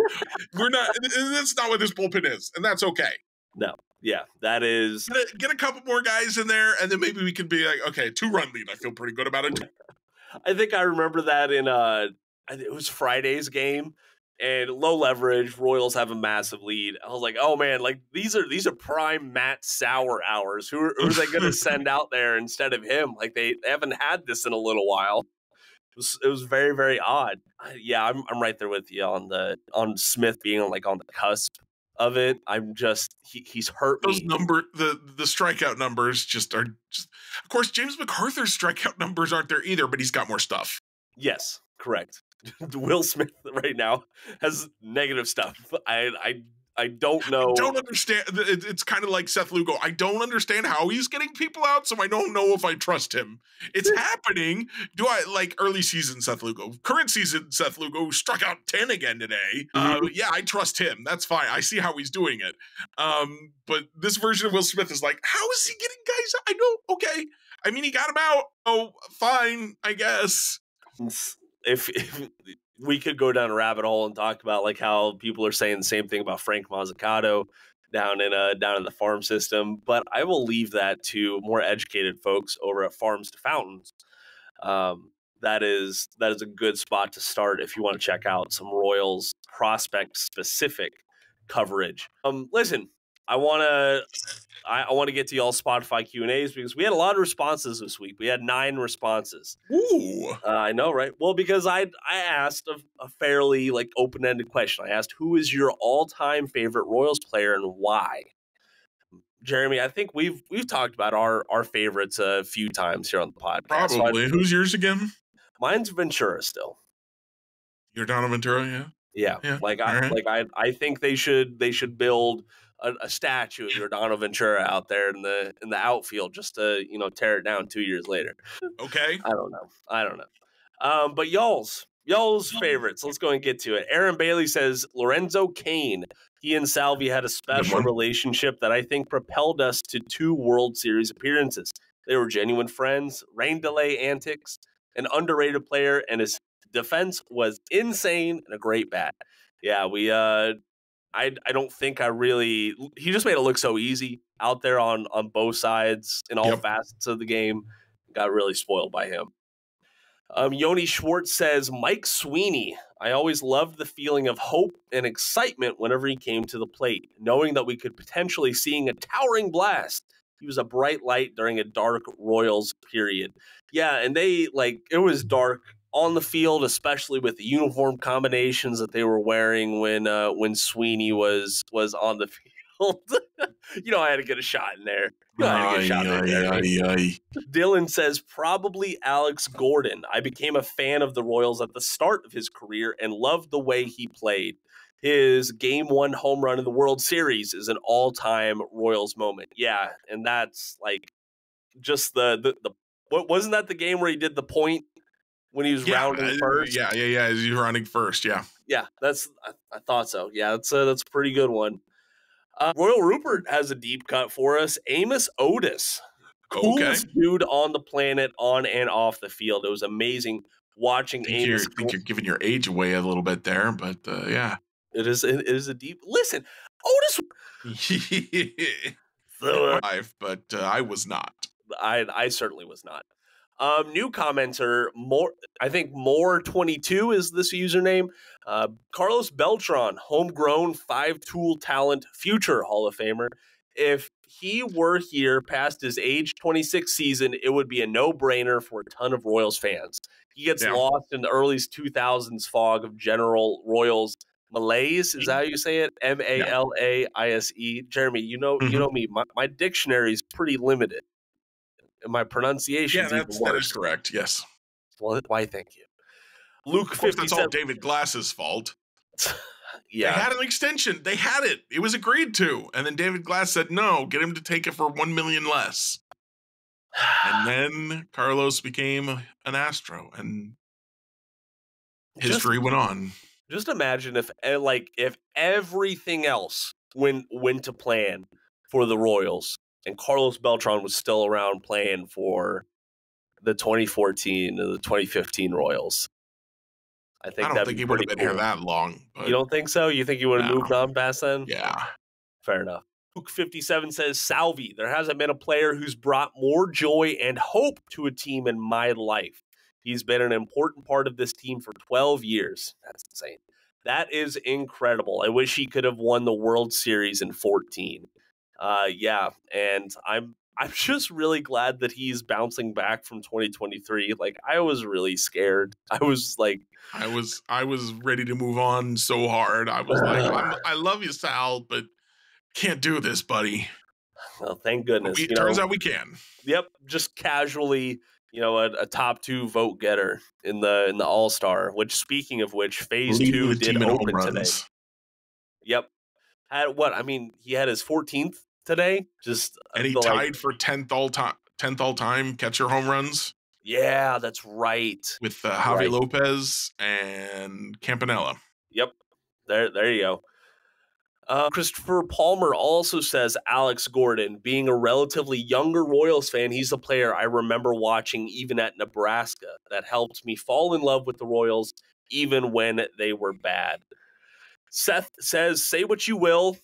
Speaker 2: We're not, that's not what this bullpen is. And that's okay.
Speaker 1: No, yeah, that is
Speaker 2: Get a, get a couple more guys in there and then maybe we could be like, okay, two run lead. I feel pretty good about it.
Speaker 1: I think I remember that in uh it was Friday's game and low leverage Royals have a massive lead. I was like, "Oh man, like these are these are prime Matt Sauer hours. Who are, who are they going to send out there instead of him? Like they, they haven't had this in a little while." It was, it was very very odd. Yeah, I'm I'm right there with you on the on Smith being like on the cusp of it. I'm just he, he's hurt
Speaker 2: those
Speaker 1: me.
Speaker 2: number the the strikeout numbers just are just of course James McArthur's strikeout numbers aren't there either, but he's got more stuff.
Speaker 1: Yes, correct. Will Smith right now has negative stuff. I I I don't know.
Speaker 2: I don't understand it's kind of like Seth Lugo. I don't understand how he's getting people out, so I don't know if I trust him. It's happening. Do I like early season Seth Lugo? Current season Seth Lugo struck out 10 again today. Uh, yeah, I trust him. That's fine. I see how he's doing it. Um, but this version of Will Smith is like, how is he getting guys? out? I know, okay. I mean, he got him out. Oh, fine, I guess.
Speaker 1: if, if we could go down a rabbit hole and talk about like how people are saying the same thing about Frank Mozzicato down in a down in the farm system, but I will leave that to more educated folks over at Farms to Fountains. Um, that is that is a good spot to start if you want to check out some Royals prospect specific coverage. Um, listen, I want to I, I want to get to y'all Spotify Q and A's because we had a lot of responses this week. We had nine responses.
Speaker 2: Ooh.
Speaker 1: Uh, I know, right? Well, because I I asked a, a fairly like open ended question. I asked who is your all time favorite Royals player and why. Jeremy, I think we've we've talked about our our favorites a few times here on the podcast. So
Speaker 2: Probably. Who's yours again?
Speaker 1: mine's Ventura still.
Speaker 2: Yordano Ventura, yeah.
Speaker 1: Yeah,
Speaker 2: Yeah,
Speaker 1: like I
Speaker 2: alright.
Speaker 1: like I I think they should they should build a, a statue of your Yordano Ventura out there in the in the outfield just to you know tear it down two years later.
Speaker 2: Okay.
Speaker 1: I don't know. I don't know. Um, but y'all's y'all's favorites. Let's go and get to it. Aaron Bailey says Lorenzo Cain. He and Salvi had a special relationship that I think propelled us to two World Series appearances. They were genuine friends, rain delay antics, an underrated player, and his defense was insane and a great bat. Yeah, we uh I I don't think I really he just made it look so easy out there on on both sides in all
Speaker 2: Yep.
Speaker 1: facets of the game. Got really spoiled by him. Um, Yoni Schwartz says Mike Sweeney. I always loved the feeling of hope and excitement whenever he came to the plate, knowing that we could potentially seeing a towering blast. He was a bright light during a dark Royals period. Yeah, and they like it was dark on the field, especially with the uniform combinations that they were wearing when uh, when Sweeney was was on the field. you know, I had to get a shot in there. You know, I had to get a shot in there. Jeremy. Dylan says probably Alex Gordon. I became a fan of the Royals at the start of his career and loved the way he played. His game one home run in the World Series is an all time Royals moment. Yeah, and that's like just the the, the what wasn't that the game where he did the point when he was
Speaker 2: Yeah,
Speaker 1: rounding
Speaker 2: uh,
Speaker 1: first?
Speaker 2: yeah, yeah, yeah. As you're running first, yeah.
Speaker 1: Yeah, that's I, I thought so. Yeah, that's a, that's a pretty good one. Uh, Royal Rupert has a deep cut for us. Amos Otis,
Speaker 2: Okay.
Speaker 1: coolest dude on the planet, on and off the field. It was amazing watching
Speaker 2: I
Speaker 1: Amos.
Speaker 2: I think you're giving your age away a little bit there, but uh, yeah.
Speaker 1: It is it is a deep listen. Otis
Speaker 2: so, uh, but uh, I was not.
Speaker 1: I I certainly was not. Um, new commenter, more I think more twenty two is this username. Uh, Carlos Beltran, homegrown five tool talent, future Hall of Famer. If he were here past his age 26 season, it would be a no brainer for a ton of Royals fans. He gets yeah. lost in the early 2000s fog of general Royals malaise. Is that how you say it? M A L A I S E. Jeremy, you know, mm-hmm. you know me. My, my dictionary is pretty limited. My pronunciation yeah,
Speaker 2: that's, that is correct. Yes.
Speaker 1: Well, why? Thank you. Luke.
Speaker 2: Of course, that's all David Glass's fault. yeah, they had an extension. They had it. It was agreed to, and then David Glass said no. Get him to take it for one million less. and then Carlos became an Astro, and history just, went on.
Speaker 1: Just imagine if, eh, like, if everything else went went to plan for the Royals, and Carlos Beltran was still around playing for the 2014 and the 2015 Royals.
Speaker 2: I think I don't think he would have been cool. here that long.
Speaker 1: You don't think so? You think he would have no. moved on past then?
Speaker 2: Yeah.
Speaker 1: Fair enough. Luke 57 says Salvi, there hasn't been a player who's brought more joy and hope to a team in my life. He's been an important part of this team for 12 years. That's insane. That is incredible. I wish he could have won the World Series in 14. Uh, yeah, and I'm I'm just really glad that he's bouncing back from 2023. Like I was really scared. I was like
Speaker 2: I was I was ready to move on so hard. I was like i love you Sal, but can't do this, buddy.
Speaker 1: Well, thank goodness.
Speaker 2: We, turns know, out we can.
Speaker 1: Yep, just casually, you know, a, a, top two vote getter in the in the All Star. Which, speaking of which, Phase Lead Two did open today. Yep, had what? I mean, he had his 14th today. Just
Speaker 2: uh, and he tied like, for 10th all time, 10th all time catcher home runs.
Speaker 1: Yeah, that's right.
Speaker 2: With uh, Javi right. Lopez and Campanella.
Speaker 1: Yep, there, there you go. Uh, Christopher Palmer also says Alex Gordon, being a relatively younger Royals fan, he's a player I remember watching even at Nebraska that helped me fall in love with the Royals even when they were bad. Seth says, say what you will.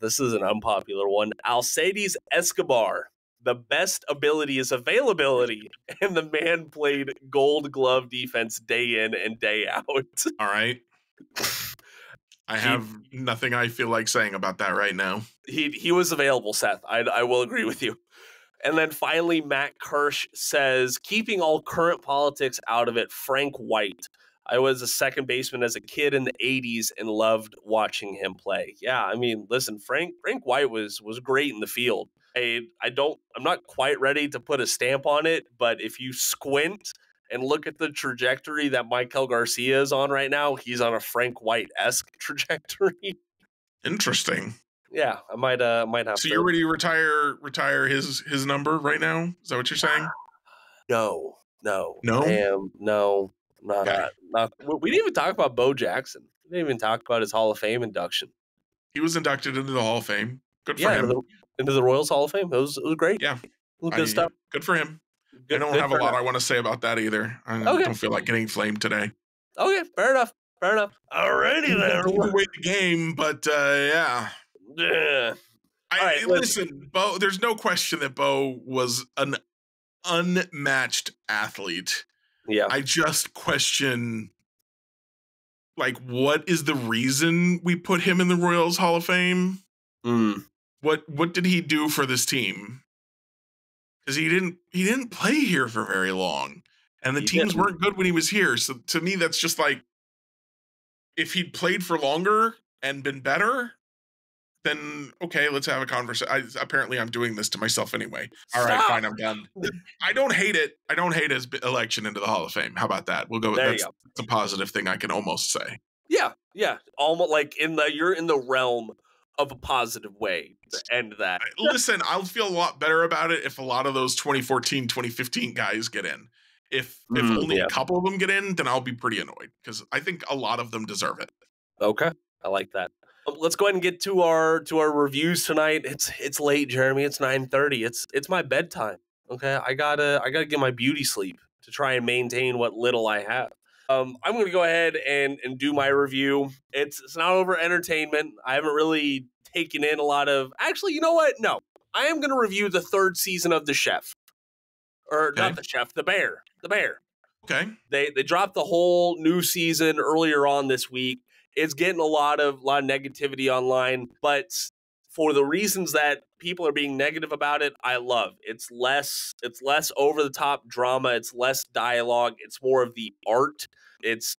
Speaker 1: This is an unpopular one. Alcides Escobar. The best ability is availability, and the man played gold glove defense day in and day out.
Speaker 2: All right. I have he, nothing I feel like saying about that right now.
Speaker 1: He he was available, Seth. I I will agree with you. And then finally, Matt Kirsch says, keeping all current politics out of it, Frank White. I was a second baseman as a kid in the 80s and loved watching him play. Yeah, I mean, listen, Frank Frank White was was great in the field. I I don't I'm not quite ready to put a stamp on it, but if you squint and look at the trajectory that Maikel Garcia is on right now, he's on a Frank White esque trajectory.
Speaker 2: Interesting.
Speaker 1: Yeah, I might uh might have.
Speaker 2: So to... you're ready to retire retire his his number right now? Is that what you're saying?
Speaker 1: No, no,
Speaker 2: no,
Speaker 1: am no, not okay. not. We didn't even talk about Bo Jackson. We didn't even talk about his Hall of Fame induction.
Speaker 2: He was inducted into the Hall of Fame. Good for yeah, him.
Speaker 1: Into the, into the Royals Hall of Fame. It was it was great.
Speaker 2: Yeah,
Speaker 1: good I, stuff.
Speaker 2: Good for him. Good, I don't have a lot I want to say about that either. I okay. don't feel like getting flamed today.
Speaker 1: Okay, fair enough. Fair enough. Alrighty then.
Speaker 2: Wait the game, but uh, yeah.
Speaker 1: Yeah.
Speaker 2: I, right, listen, Bo. There's no question that Bo was an unmatched athlete.
Speaker 1: Yeah.
Speaker 2: I just question, like, what is the reason we put him in the Royals Hall of Fame?
Speaker 1: Mm.
Speaker 2: What What did he do for this team? because he didn't he didn't play here for very long, and the he teams didn't. weren't good when he was here. So to me, that's just like if he'd played for longer and been better, then okay, let's have a conversation. Apparently, I'm doing this to myself anyway. All Stop. right, fine, I'm done. I don't hate it. I don't hate his election into the Hall of Fame. How about that? We'll go. With, there that's, that's a positive thing I can almost say.
Speaker 1: Yeah, yeah, almost like in the you're in the realm of a positive way to end that.
Speaker 2: Listen, I'll feel a lot better about it if a lot of those 2014, 2015 guys get in. If if mm, only yeah. a couple of them get in, then I'll be pretty annoyed because I think a lot of them deserve it.
Speaker 1: Okay, I like that. Um, let's go ahead and get to our to our reviews tonight. It's it's late, Jeremy. It's nine thirty. It's it's my bedtime. Okay, I gotta I gotta get my beauty sleep to try and maintain what little I have. Um, I'm going to go ahead and and do my review. It's it's not over entertainment. I haven't really taken in a lot of. Actually, you know what? No, I am going to review the third season of The Chef, or
Speaker 2: Okay.
Speaker 1: not The Chef, The Bear, The Bear.
Speaker 2: Okay.
Speaker 1: They they dropped the whole new season earlier on this week. It's getting a lot of lot of negativity online, but for the reasons that people are being negative about it, I love. It's less it's less over the top drama, it's less dialogue, it's more of the art. It's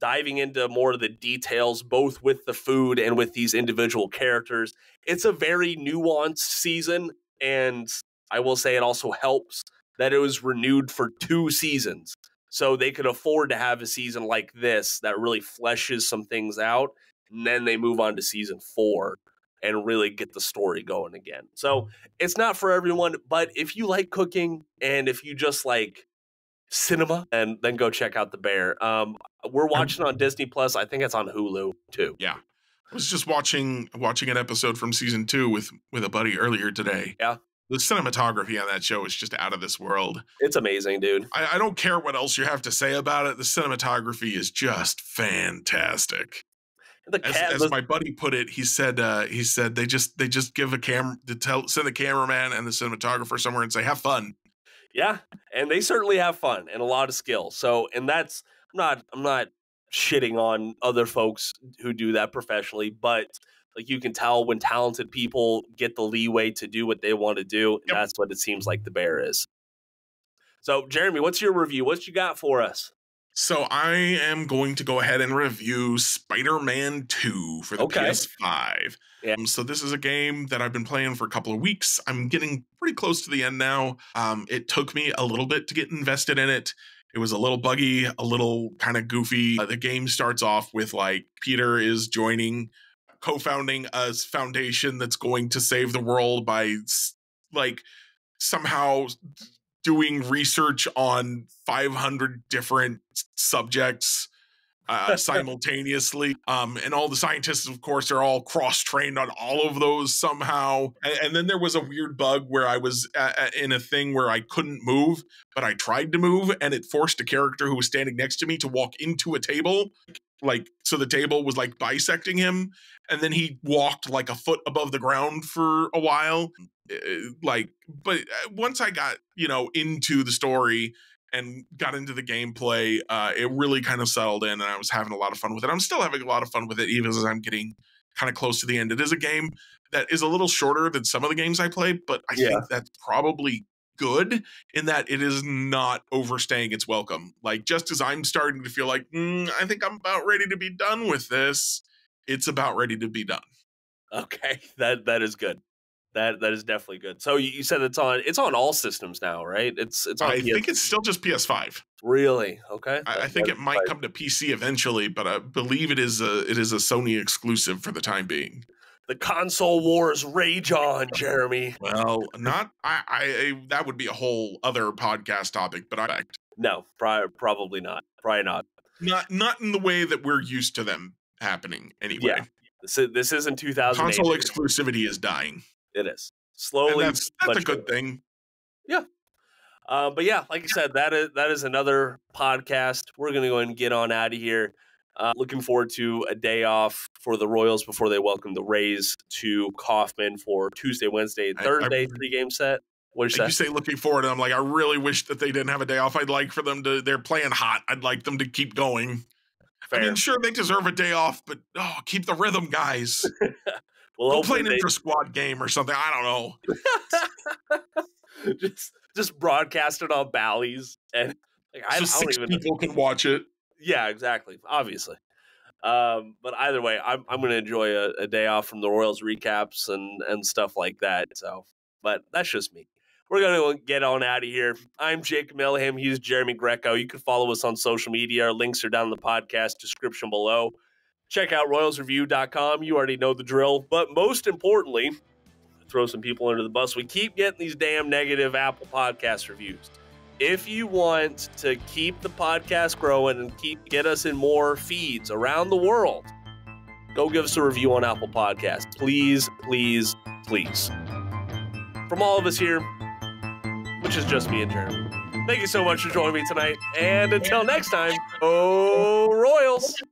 Speaker 1: diving into more of the details both with the food and with these individual characters. It's a very nuanced season and I will say it also helps that it was renewed for two seasons so they could afford to have a season like this that really fleshes some things out and then they move on to season four and really get the story going again so it's not for everyone but if you like cooking and if you just like cinema and then go check out the bear um we're watching on disney plus i think it's on hulu too Yeah.
Speaker 2: I was just watching watching an episode from season two with with a buddy earlier today.
Speaker 1: Yeah.
Speaker 2: The cinematography on that show is just out of this world.
Speaker 1: it's amazing dude
Speaker 2: I, I don't care what else you have to say about it. The cinematography is just fantastic.
Speaker 1: the
Speaker 2: As,
Speaker 1: cat
Speaker 2: as my buddy put it, he said uh, he said they just they just give a camera to tell send the cameraman and the cinematographer somewhere and say have fun.
Speaker 1: Yeah, and they certainly have fun and a lot of skill. So, and that's I'm not I'm not shitting on other folks who do that professionally, but like you can tell when talented people get the leeway to do what they want to do, and
Speaker 2: Yep.
Speaker 1: that's what it seems like the bear is. So, Jeremy, what's your review? What you got for us?
Speaker 2: So I am going to go ahead and review Spider-Man 2 for the
Speaker 1: Okay.
Speaker 2: PS5.
Speaker 1: Yeah.
Speaker 2: Um, so this is a game that I've been playing for a couple of weeks. I'm getting pretty close to the end now. Um, it took me a little bit to get invested in it. It was a little buggy, a little kind of goofy. Uh, the game starts off with like Peter is joining, co-founding a foundation that's going to save the world by like somehow doing research on 500 different subjects uh, simultaneously. Um, and all the scientists, of course, are all cross trained on all of those somehow. And, and then there was a weird bug where I was uh, in a thing where I couldn't move, but I tried to move, and it forced a character who was standing next to me to walk into a table. Like, so the table was like bisecting him, and then he walked like a foot above the ground for a while. Uh, Like, but uh, once I got, you know, into the story, and got into the gameplay, uh, it really kind of settled in, and I was having a lot of fun with it. I'm still having a lot of fun with it, even as I'm getting kind of close to the end. It is a game that is a little shorter than some of the games I play, but I
Speaker 1: Yeah.
Speaker 2: think that's probably good in that it is not overstaying its welcome. Like just as I'm starting to feel like "Mm, I think I'm about ready to be done with this, it's about ready to be done.
Speaker 1: Okay, that that is good. That that is definitely good. So you, you said it's on it's on all systems now, right? It's it's on
Speaker 2: I
Speaker 1: PS
Speaker 2: think it's still just PS5.
Speaker 1: really okay.
Speaker 2: I, I think it might come to PC eventually, but I believe it is a it is a Sony exclusive for the time being.
Speaker 1: The console wars rage on, Jeremy.
Speaker 2: Well, not I, I, that would be a whole other podcast topic, but I
Speaker 1: No, probably not. Probably not.
Speaker 2: not not in the way that we're used to them happening anyway.
Speaker 1: Yeah. This is this is in 2008.
Speaker 2: Console exclusivity is dying,
Speaker 1: It is
Speaker 2: and
Speaker 1: slowly.
Speaker 2: that's that's a good thing. Yeah.
Speaker 1: Uh, but yeah, like I said, that is that is another podcast. We're gonna go ahead and get on out of here. Uh, looking forward to a day off for the Royals before they welcome the Rays to Kauffman for Tuesday, Wednesday, and
Speaker 2: I- I-
Speaker 1: Thursday three game set. What you
Speaker 2: you say, looking forward, and I'm like, I really wish that they didn't have a day off. I'd like for them to. They're playing hot. I'd like them to keep going. I
Speaker 1: Fair.
Speaker 2: mean, sure, they deserve a day off, but oh, keep the rhythm, guys.
Speaker 1: well,
Speaker 2: Go play an intra squad game or something. I don't know.
Speaker 1: just just broadcast it on Bally's and like, I,
Speaker 2: so
Speaker 1: I don't
Speaker 2: six
Speaker 1: even.
Speaker 2: people can watch it.
Speaker 1: Yeah, exactly. Obviously. Um, but either way, I'm I'm gonna enjoy a, a day off from the Royals recaps and and stuff like that. So, but that's just me. We're gonna get on out of here. I'm Jake Milham. He's Jeremy Greco. You can follow us on social media. Our links are down in the podcast description below. Check out royalsreview.com. You already know the drill. But most importantly, throw some people under the bus. We keep getting these damn negative Apple Podcast reviews if you want to keep the podcast growing and keep get us in more feeds around the world, go give us a review on Apple Podcasts. Please, please, please. From all of us here, which is just me and Jeremy. thank you so much for joining me tonight. And until next time, oh Royals.